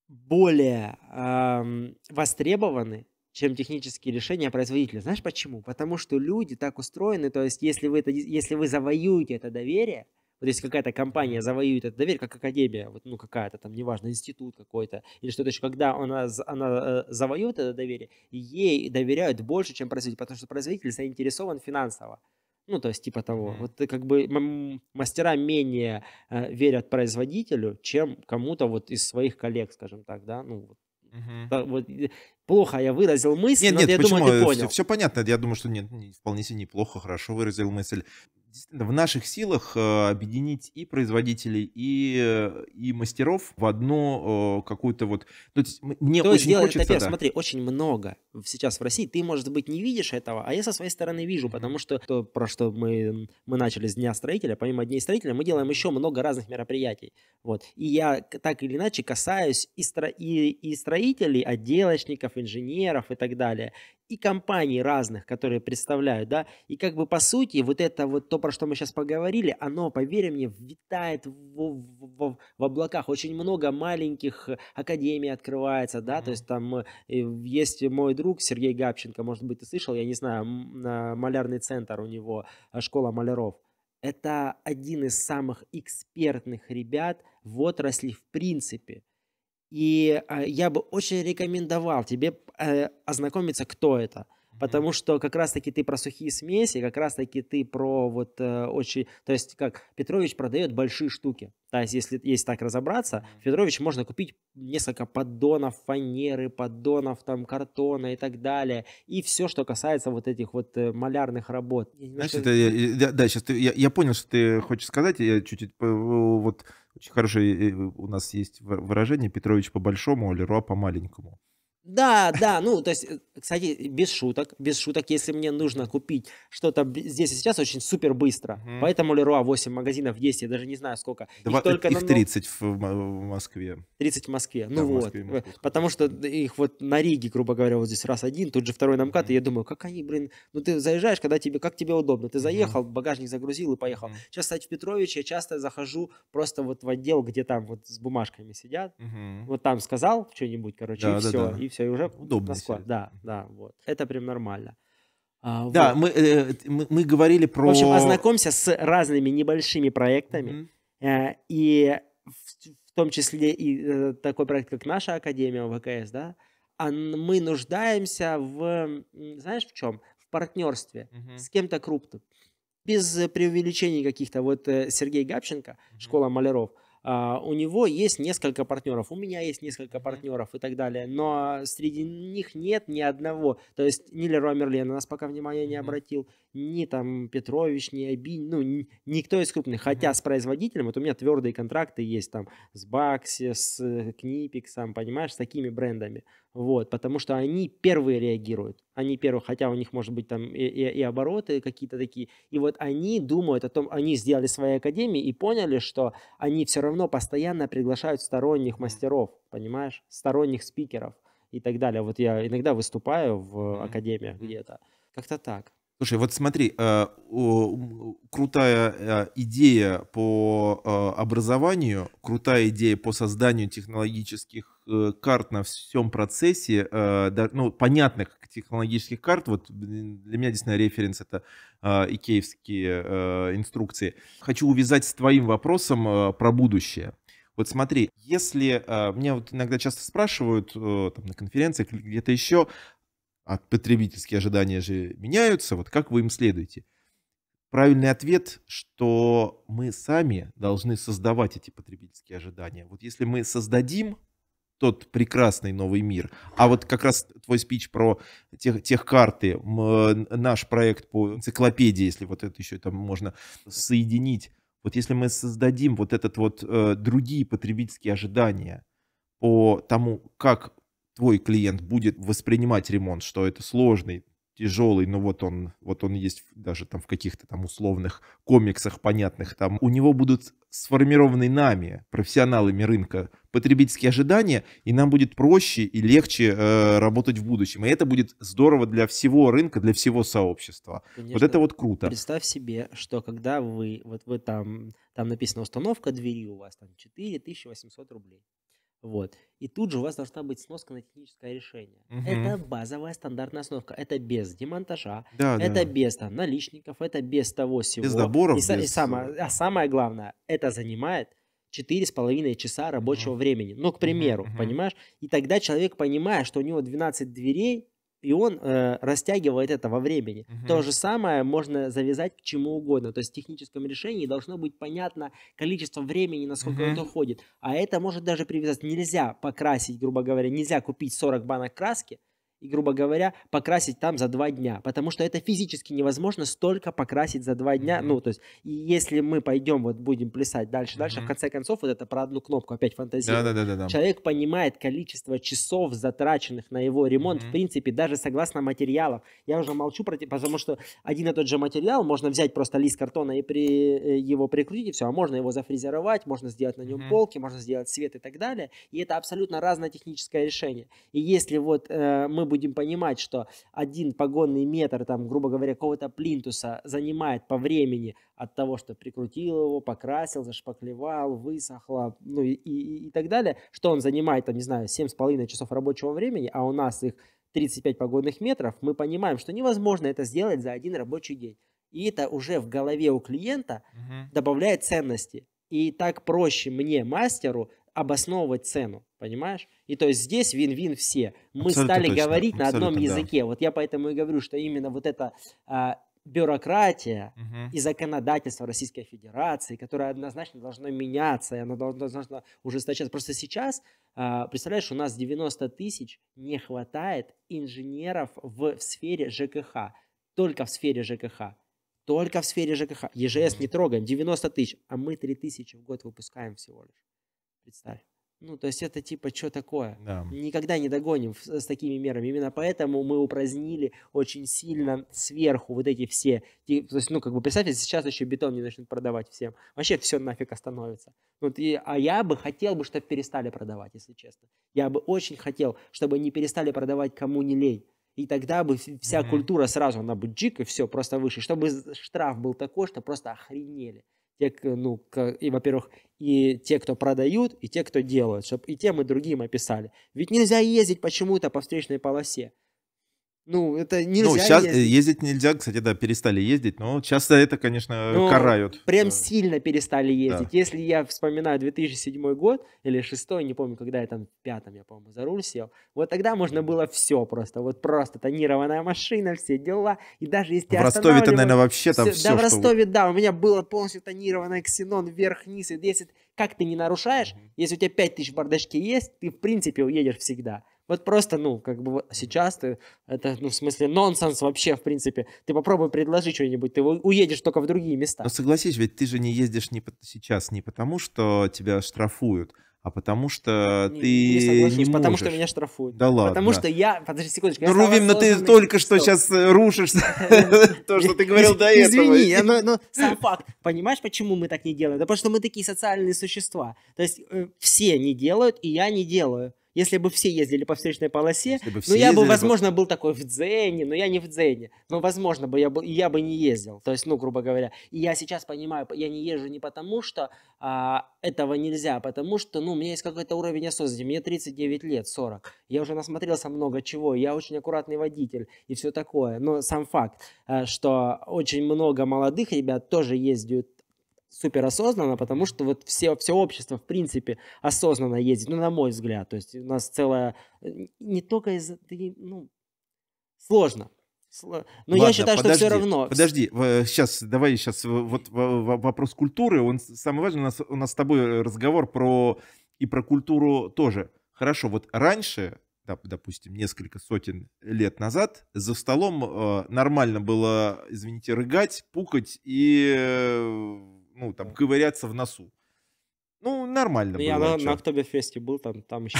более э, востребованы, чем технические решения производителя. Знаешь почему? Потому что люди так устроены, то есть если вы, это, если вы завоюете это доверие, вот если какая-то компания завоюет это доверие, как академия, вот, ну какая-то там, неважно, институт какой-то, или что-то еще, когда она, она э, завоюет это доверие, ей доверяют больше, чем производитель, потому что производитель заинтересован финансово. Ну, то есть типа того. Вот как бы мастера менее э, верят производителю, чем кому-то вот из своих коллег, скажем так, да, ну, вот Угу. Вот, плохо я выразил мысль, нет, но нет, я почему? думаю, ты понял. Все, все понятно, я думаю, что нет, вполне себе неплохо, хорошо выразил мысль в наших силах э, объединить и производителей, и, э, и мастеров в одну э, какую-то вот... То есть мне То очень есть хочется... Это, да. Смотри, очень много сейчас в России. Ты, может быть, не видишь этого, а я со своей стороны вижу, потому что то, про что мы, мы начали с Дня строителя, помимо Дней строителя, мы делаем еще много разных мероприятий. Вот. И я так или иначе касаюсь и, стро... и, и строителей, отделочников, инженеров и так далее и компаний разных, которые представляют, да, и как бы по сути вот это вот то, про что мы сейчас поговорили, оно, поверь мне, витает в, в, в облаках. Очень много маленьких академий открывается, да, mm-hmm. то есть там э, есть мой друг Сергей Габченко, может быть, ты слышал, я не знаю, малярный центр у него, э, школа маляров. Это один из самых экспертных ребят в отрасли в принципе. И э, я бы очень рекомендовал тебе э, ознакомиться, кто это. Потому что как раз-таки ты про сухие смеси, как раз-таки ты про вот э, очень... То есть как Петрович продает большие штуки. То есть если, если так разобраться, Петрович можно купить несколько поддонов фанеры, поддонов там картона и так далее. И все, что касается вот этих вот э, малярных работ. Знаешь, это, я, да, сейчас ты, я, я понял, что ты хочешь сказать. Я чуть-чуть вот очень хорошее э, у нас есть выражение Петрович по большому, Леруа по маленькому. Да, да, ну, то есть, э, кстати, без шуток, без шуток, если мне нужно купить что-то здесь и сейчас очень супер быстро, угу. поэтому Леруа 8 магазинов есть, я даже не знаю сколько. Два, их, только их 30 в, в Москве. 30 в Москве, да, ну в Москве, вот, Москве. потому что их вот на Риге, грубо говоря, вот здесь раз один, тут же второй на МКАД, угу. и я думаю, как они, блин, ну ты заезжаешь, когда тебе, как тебе удобно, ты заехал, угу. багажник загрузил и поехал. Угу. Сейчас, кстати, в Петровиче я часто захожу просто вот в отдел, где там вот с бумажками сидят, угу. вот там сказал что-нибудь, короче, да, и да, все, да. и все, и уже удобно. Да, да, вот. Это прям нормально. А, да, вот. мы, э, мы, мы говорили про... В общем, ознакомься с разными небольшими проектами. Mm-hmm. Э, и в, в том числе и э, такой проект, как наша Академия ВКС, да, а мы нуждаемся в, знаешь, в чем? В партнерстве mm-hmm. с кем-то крупным. Без преувеличений каких-то. Вот э, Сергей Габченко, mm-hmm. школа маляров, у него есть несколько партнеров, у меня есть несколько партнеров и так далее, но среди них нет ни одного, то есть ни Леруа Мерлен на нас пока внимания не обратил, ни там Петрович, ни Абинь, ну, никто из крупных, хотя с производителем, вот у меня твердые контракты есть там с Бакси, с Книпиксом, понимаешь, с такими брендами, вот, потому что они первые реагируют. Они первые, хотя у них может быть там и, и, и обороты какие-то такие. И вот они думают о том, они сделали свои академии и поняли, что они все равно постоянно приглашают сторонних мастеров, понимаешь, сторонних спикеров и так далее. Вот я иногда выступаю в академиях где-то. Как-то так. Слушай, вот смотри, э, крутая э, идея по э, образованию, крутая идея по созданию технологических карт на всем процессе, ну, понятных технологических карт. Вот для меня действительно референс это икеевские инструкции. Хочу увязать с твоим вопросом про будущее. Вот смотри, если э, меня вот иногда часто спрашивают э, там, на конференциях или где-то еще, а потребительские ожидания же меняются, вот как вы им следуете? Правильный ответ, что мы сами должны создавать эти потребительские ожидания. Вот если мы создадим тот прекрасный новый мир. А вот как раз твой спич про тех, тех карты, наш проект по энциклопедии, если вот это еще там можно соединить. Вот если мы создадим вот этот вот э, другие потребительские ожидания по тому, как твой клиент будет воспринимать ремонт, что это сложный, тяжелый, но вот он, вот он есть даже там в каких-то там условных комиксах понятных, там у него будут сформированы нами, профессионалами рынка, потребительские ожидания, и нам будет проще и легче э, работать в будущем. И это будет здорово для всего рынка, для всего сообщества. Конечно, вот это вот круто. Представь себе, что когда вы, вот вы там, там написана установка двери у вас, там 4800 рублей. Вот. И тут же у вас должна быть сноска на техническое решение. Угу. Это базовая стандартная основка. Это без демонтажа, да, это да. без там, наличников, это без того всего. Без доборов. И, без... и самое, а самое главное, это занимает четыре с половиной часа рабочего угу. времени. Ну, к примеру, угу. понимаешь? И тогда человек понимает, что у него 12 дверей, и он э, растягивает это во времени. Угу. То же самое можно завязать к чему угодно. То есть в техническом решении должно быть понятно количество времени, насколько угу. это уходит. А это может даже привязать. Нельзя покрасить, грубо говоря, нельзя купить 40 банок краски, и, грубо говоря, покрасить там за два дня, потому что это физически невозможно столько покрасить за два дня, mm-hmm. ну, то есть, и если мы пойдем, вот будем плясать дальше, дальше, mm-hmm. в конце концов, вот это про одну кнопку опять фантазия. Да, да, да, да. Человек понимает количество часов, затраченных на его ремонт, mm-hmm. в принципе, даже согласно материалам. Я уже молчу, про, потому что один и тот же материал, можно взять просто лист картона и при, э, его прикрутить, и все, а можно его зафрезеровать, можно сделать на нем mm-hmm. полки, можно сделать свет и так далее, и это абсолютно разное техническое решение. И если вот э, мы будем понимать, что один погонный метр, там, грубо говоря, какого-то плинтуса занимает по времени от того, что прикрутил его, покрасил, зашпаклевал, высохло, ну и, и, и так далее, что он занимает, там, не знаю, 7,5 часов рабочего времени, а у нас их 35 погонных метров, мы понимаем, что невозможно это сделать за один рабочий день. И это уже в голове у клиента угу. добавляет ценности. И так проще мне, мастеру, обосновывать цену, понимаешь? И то есть здесь вин-вин все. Мы Абсолютно стали точно. говорить Абсолютно, на одном языке. Вот я поэтому и говорю, что именно вот эта а, бюрократия угу. и законодательство Российской Федерации, которое однозначно должно меняться, и оно должно ужесточаться. Просто сейчас, а, представляешь, у нас 90 тысяч не хватает инженеров в сфере ЖКХ, только в сфере ЖКХ. Только в сфере ЖКХ. ЕЖС не трогаем, 90 тысяч, а мы 3 тысячи в год выпускаем всего лишь. Представь. Ну, то есть это типа, что такое? Да. Никогда не догоним с, с такими мерами. Именно поэтому мы упразднили очень сильно сверху вот эти все. То есть, ну, как бы представьте, сейчас еще бетон не начнут продавать всем. Вообще все нафиг остановится. Вот и, а я бы хотел бы, чтобы перестали продавать, если честно. Я бы очень хотел, чтобы не перестали продавать кому не лень. И тогда бы вся mm-hmm. культура сразу, она бы джик и все, просто выше. Чтобы штраф был такой, что просто охренели те, ну, и, во-первых, и те, кто продают, и те, кто делают, чтобы и тем, и другим описали. Ведь нельзя ездить почему-то по встречной полосе. Ну, это нельзя Ну, сейчас ездить. ездить нельзя, кстати, да, перестали ездить, но часто это, конечно, но карают. Прям да. сильно перестали ездить. Да. Если я вспоминаю 2007 год или 6 не помню, когда я там в пятом, я, по-моему, за руль сел, вот тогда можно было все просто, вот просто тонированная машина, все дела, и даже если В Ростове-то, наверное, вообще там все, Да, в Ростове, что... да, у меня было полностью тонированное ксенон вверх-вниз, и если как ты не нарушаешь, mm-hmm. если у тебя 5000 в бардачке есть, ты, в принципе, уедешь всегда. Вот просто, ну, как бы сейчас ты, это, ну, в смысле, нонсенс вообще, в принципе. Ты попробуй предложить что-нибудь, ты уедешь только в другие места. Но согласись, ведь ты же не ездишь не, сейчас не потому, что тебя штрафуют, а потому что не, ты не, не потому что меня штрафуют. Да ладно. Потому что я, подожди секундочку. Ну, Рувим, но ты только что сейчас э, рушишь то, что ты говорил до этого. Извини, но сам факт. Понимаешь, почему мы так не делаем? Да потому что мы такие социальные существа. То есть э, все не делают, и я не делаю. Если бы все ездили по встречной полосе, ну я бы, возможно, был такой в Дзене, но я не в Дзене. Но, возможно, бы я, бы, я бы не ездил. То есть, ну, грубо говоря. И я сейчас понимаю, я не езжу не потому, что а, этого нельзя, а потому что, ну, у меня есть какой-то уровень осознанности. Мне 39 лет, 40. Я уже насмотрелся много чего. Я очень аккуратный водитель и все такое. Но сам факт, э, что очень много молодых ребят тоже ездят супер осознанно, потому что вот все, все общество, в принципе, осознанно ездит, ну, на мой взгляд. То есть у нас целая... Э, не только из-за... Ну, сложно. Но Ладно, я считаю, подожди, что все равно. Подожди, сейчас, давай сейчас вот вопрос культуры. Он самый важный. У нас, у нас с тобой разговор про и про культуру тоже. Хорошо, вот раньше, допустим, несколько сотен лет назад, за столом э, нормально было, извините, рыгать, пукать и, э, ну, там, ковыряться в носу. Ну, нормально ну, Я на, на Октоберфесте был, там, там еще...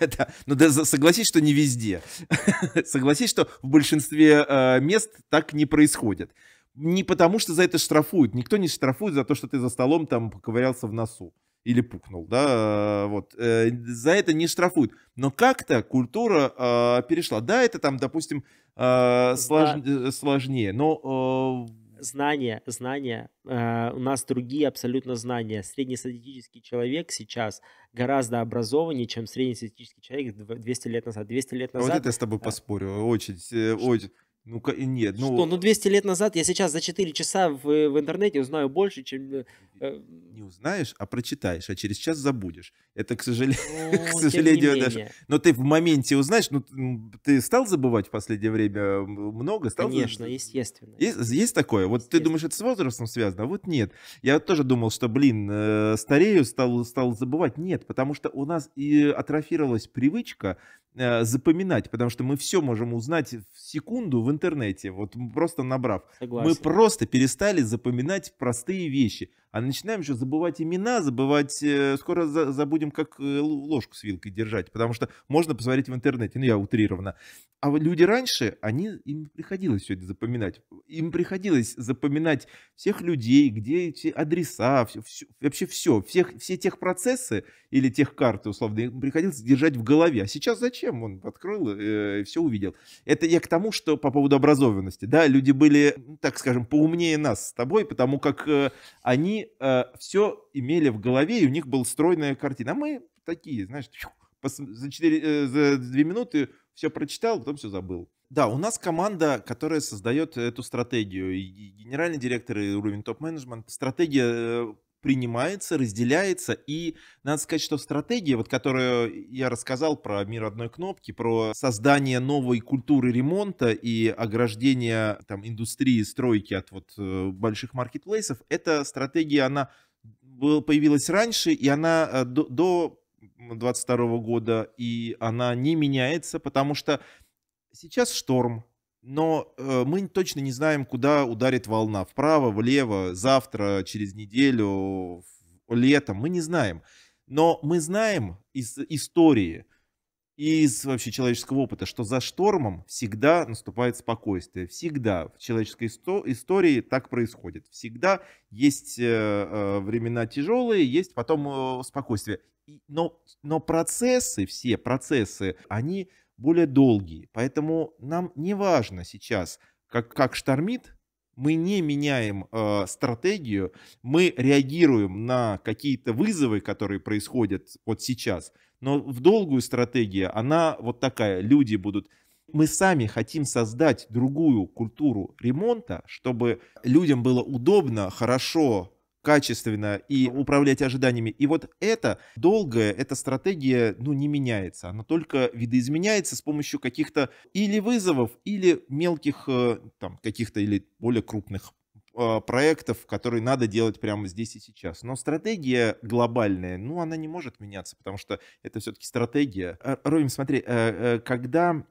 да. Ну, да, согласись, что не везде. согласись, что в большинстве э, мест так не происходит. Не потому, что за это штрафуют. Никто не штрафует за то, что ты за столом там поковырялся в носу или пукнул, да, вот, э, за это не штрафуют. Но как-то культура э, перешла. Да, это там, допустим, э, слож, да. сложнее, но э, знания, знания, э, у нас другие абсолютно знания. Среднестатистический человек сейчас гораздо образованнее, чем среднестатистический человек 200 лет назад. 200 лет назад... Вот это я с тобой поспорю, очень, э, очень. Ну, нет, ну... Что, ну 200 лет назад я сейчас за 4 часа в, в интернете узнаю больше, чем... Э, э не узнаешь, а прочитаешь, а через час забудешь. Это, к сожалению, ну, к сожалению даже... Но ты в моменте узнаешь, ну, ты стал забывать в последнее время много? Стал Конечно, заб... естественно. Есть, есть такое? Вот ты думаешь, это с возрастом связано? А вот нет. Я тоже думал, что, блин, э, старею, стал, стал забывать. Нет, потому что у нас и атрофировалась привычка Э, запоминать, потому что мы все можем узнать в секунду в интернете, вот просто набрав. Согласен. Мы просто перестали запоминать простые вещи а начинаем еще забывать имена, забывать, э, скоро за, забудем, как э, ложку с вилкой держать, потому что можно посмотреть в интернете, ну я утрированно. А вот люди раньше, они, им приходилось все это запоминать. Им приходилось запоминать всех людей, где эти адреса, все, все, вообще все, всех, все тех процессы или тех карты, условно, им приходилось держать в голове. А сейчас зачем? Он открыл э, и все увидел. Это я к тому, что по поводу образованности, да, люди были, так скажем, поумнее нас с тобой, потому как э, они э, все имели в голове, и у них была стройная картина. А мы такие, знаешь, за, 4, э, за 2 минуты все прочитал, потом все забыл. Да, у нас команда, которая создает эту стратегию. И генеральный директор и уровень топ-менеджмент. Стратегия э, принимается, разделяется. И надо сказать, что стратегия, вот которую я рассказал про мир одной кнопки, про создание новой культуры ремонта и ограждение там, индустрии стройки от вот э, больших маркетплейсов, эта стратегия, она появилась раньше, и она э, до, до 22 года, и она не меняется, потому что сейчас шторм, но э, мы точно не знаем, куда ударит волна. Вправо, влево, завтра, через неделю, летом. Мы не знаем. Но мы знаем из истории, из вообще человеческого опыта, что за штормом всегда наступает спокойствие. Всегда в человеческой исто- истории так происходит. Всегда есть э, э, времена тяжелые, есть потом э, спокойствие. Но, но процессы, все процессы, они более долгие. Поэтому нам не важно сейчас, как, как штормит, мы не меняем э, стратегию, мы реагируем на какие-то вызовы, которые происходят вот сейчас. Но в долгую стратегию она вот такая, люди будут... Мы сами хотим создать другую культуру ремонта, чтобы людям было удобно, хорошо качественно и управлять ожиданиями. И вот это долгая, эта стратегия, ну, не меняется. Она только видоизменяется с помощью каких-то или вызовов, или мелких, э, там, каких-то или более крупных э, проектов, которые надо делать прямо здесь и сейчас. Но стратегия глобальная, ну, она не может меняться, потому что это все-таки стратегия. Э, Ровим, смотри, когда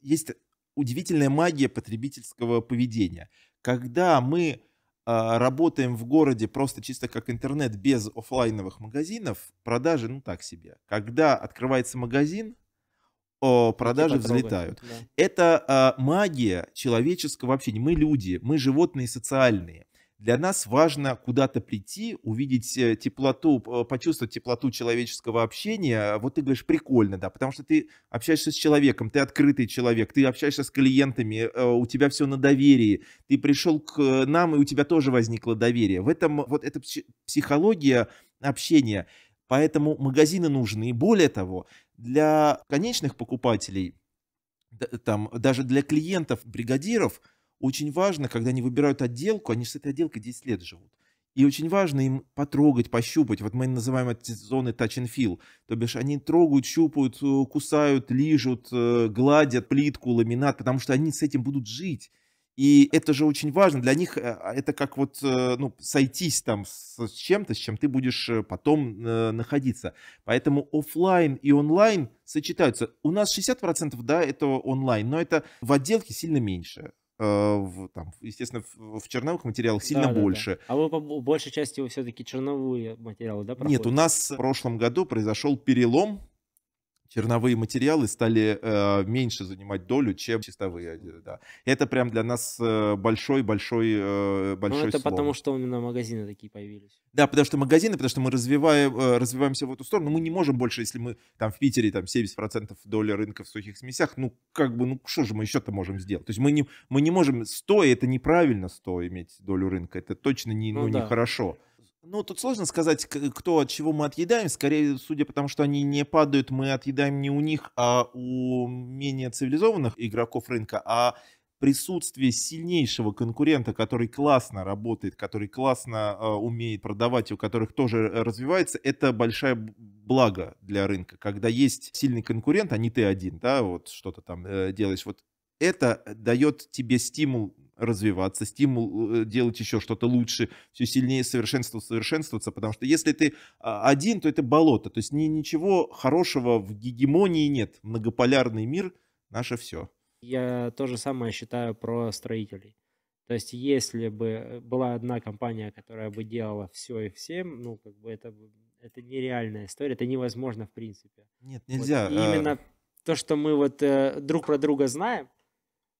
есть удивительная магия потребительского поведения, когда мы а, работаем в городе просто чисто как интернет без офлайновых магазинов, продажи, ну так себе. Когда открывается магазин, о, продажи взлетают. Да. Это а, магия человеческого общения. Мы люди, мы животные социальные. Для нас важно куда-то прийти, увидеть э, теплоту, почувствовать теплоту человеческого общения. Вот ты говоришь, прикольно, да, потому что ты общаешься с человеком, ты открытый человек, ты общаешься с клиентами, э, у тебя все на доверии. Ты пришел к нам, и у тебя тоже возникло доверие. В этом вот эта психология общения. Поэтому магазины нужны. И более того, для конечных покупателей, там, даже для клиентов, бригадиров – очень важно, когда они выбирают отделку, они с этой отделкой 10 лет живут. И очень важно им потрогать, пощупать. Вот мы называем эти зоны touch and feel. То бишь они трогают, щупают, э, кусают, лижут, э, гладят плитку, ламинат, потому что они с этим будут жить. И это же очень важно. Для них э, а, это как вот ну, сойтись там с чем-то, с чем ты будешь потом находиться. Поэтому офлайн и онлайн сочетаются. У нас 60% да, это онлайн, но это в отделке сильно меньше. Э, в, там, естественно, в, в черновых материалах сильно да, больше. Да, да. А вы по большей части вы все-таки черновые материалы, да, проходите? Нет, у нас в прошлом году произошел перелом черновые материалы стали э, меньше занимать долю, чем чистовые. Э, да. Это прям для нас большой-большой э, большой Ну, это слом. потому, что именно магазины такие появились. Да, потому что магазины, потому что мы развиваем, э, развиваемся в эту сторону. Мы не можем больше, если мы там в Питере там 70% доли рынка в сухих смесях, ну, как бы, ну, что же мы еще-то можем сделать? То есть мы не, мы не можем 100, это неправильно 100 иметь долю рынка, это точно не, ну, ну, да. нехорошо. Ну, тут сложно сказать, кто от чего мы отъедаем. Скорее, судя по тому, что они не падают, мы отъедаем не у них, а у менее цивилизованных игроков рынка, а присутствие сильнейшего конкурента, который классно работает, который классно э, умеет продавать, у которых тоже развивается, это большое благо для рынка. Когда есть сильный конкурент, а не ты один, да, вот что-то там э, делаешь, вот это дает тебе стимул развиваться, стимул э, делать еще что-то лучше, все сильнее совершенствоваться, совершенствоваться, потому что если ты а, один, то это болото, то есть ни, ничего хорошего в гегемонии нет. Многополярный мир — наше все. Я то же самое считаю про строителей. То есть если бы была одна компания, которая бы делала все и всем, ну, как бы это, это нереальная история, это невозможно в принципе. Нет, нельзя. Вот именно то, что мы вот э, друг про друга знаем,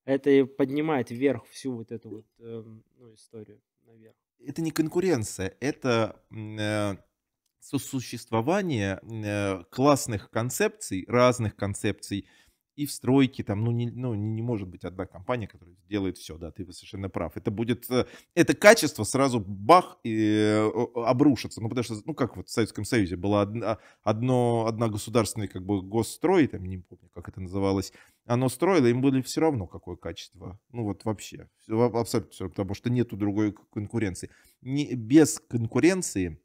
это и поднимает вверх всю вот эту вот э, ну, историю наверх. Это не конкуренция, это э, сосуществование э, классных концепций, разных концепций, и в стройке там, ну, не, ну, не, может быть одна компания, которая делает все, да, ты совершенно прав. Это будет, э, это качество сразу бах и э, обрушится. Ну, потому что, ну, как вот в Советском Союзе было одно, одно, одна государственная, как бы, госстрой, там, не помню, как это называлось, оно строило, им было все равно, какое качество. Ну, вот вообще, абсолютно все, потому что нету другой конкуренции. Не, без конкуренции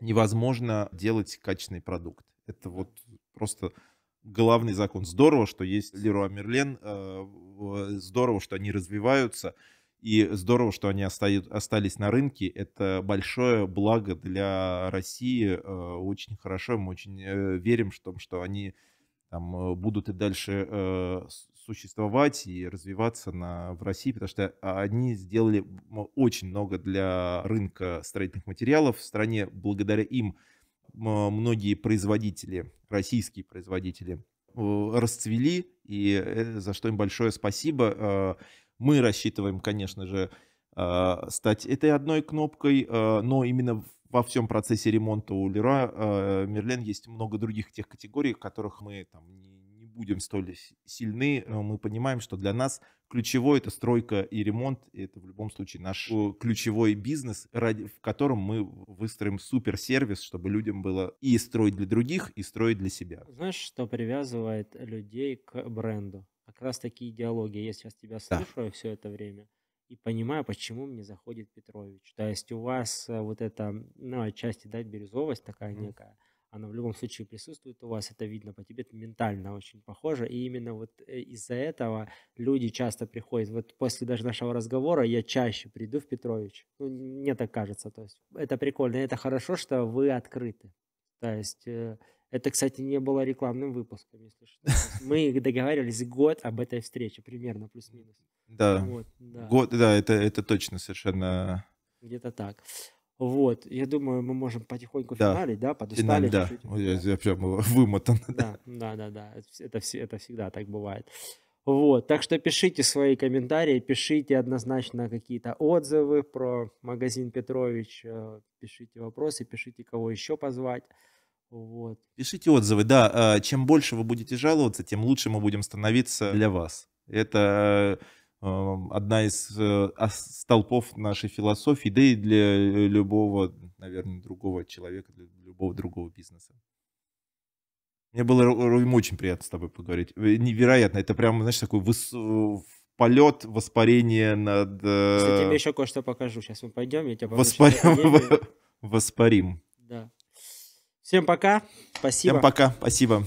невозможно делать качественный продукт. Это вот просто главный закон. Здорово, что есть Леруа Мерлен, э, здорово, что они развиваются, и здорово, что они остались на рынке. Это большое благо для России, э, очень хорошо, мы очень э, верим в том, что они там, будут и дальше существовать и развиваться на, в России, потому что они сделали очень много для рынка строительных материалов в стране. Благодаря им многие производители, российские производители, расцвели, и э, за что им большое спасибо. А, мы рассчитываем, конечно же, стать этой одной кнопкой, но именно во всем процессе ремонта у Лера Мерлен есть много других тех категорий, которых мы там не будем столь сильны, мы понимаем, что для нас ключевой это стройка и ремонт. И это в любом случае наш э, ключевой бизнес, ради, в котором мы выстроим суперсервис, чтобы людям было и строить для других, и строить для себя. Знаешь, что привязывает людей к бренду? Как раз такие идеологии. Я сейчас тебя слушаю да. все это время и понимаю, почему мне заходит Петрович. То есть у вас э, вот эта, ну, отчасти, да, бирюзовость такая mm. некая, она в любом случае присутствует у вас, это видно по тебе, это ментально очень похоже, и именно вот э, из-за этого люди часто приходят, вот после даже нашего разговора я чаще приду в Петрович, ну, мне так кажется, то есть это прикольно, это хорошо, что вы открыты, то есть э, это, кстати, не было рекламным выпуском, если что. Мы договаривались год об этой встрече, примерно плюс-минус. Да. Вот, да. Год, да, это, это точно совершенно. Где-то так. Вот, я думаю, мы можем потихоньку да. финалить, да, подустали да. чуть-чуть. Я, я прям вымотан. Да, да, да, да, это, это всегда так бывает. Вот, так что пишите свои комментарии, пишите однозначно какие-то отзывы про магазин Петрович, э, пишите вопросы, пишите, кого еще позвать. Вот. Пишите отзывы, да. Э, чем больше вы будете жаловаться, тем лучше мы будем становиться для вас. Это э, одна из э, столпов нашей философии, да и для любого, наверное, другого человека, для любого другого бизнеса. Мне было Рувим очень приятно с тобой поговорить. Невероятно. Это прям, знаешь, такой выс... полет, воспарение над... э, Кстати, тебе еще кое-что покажу. Сейчас мы пойдем, я покажу. воспарим, воспарим. Да. Всем пока. Спасибо. Всем пока, спасибо.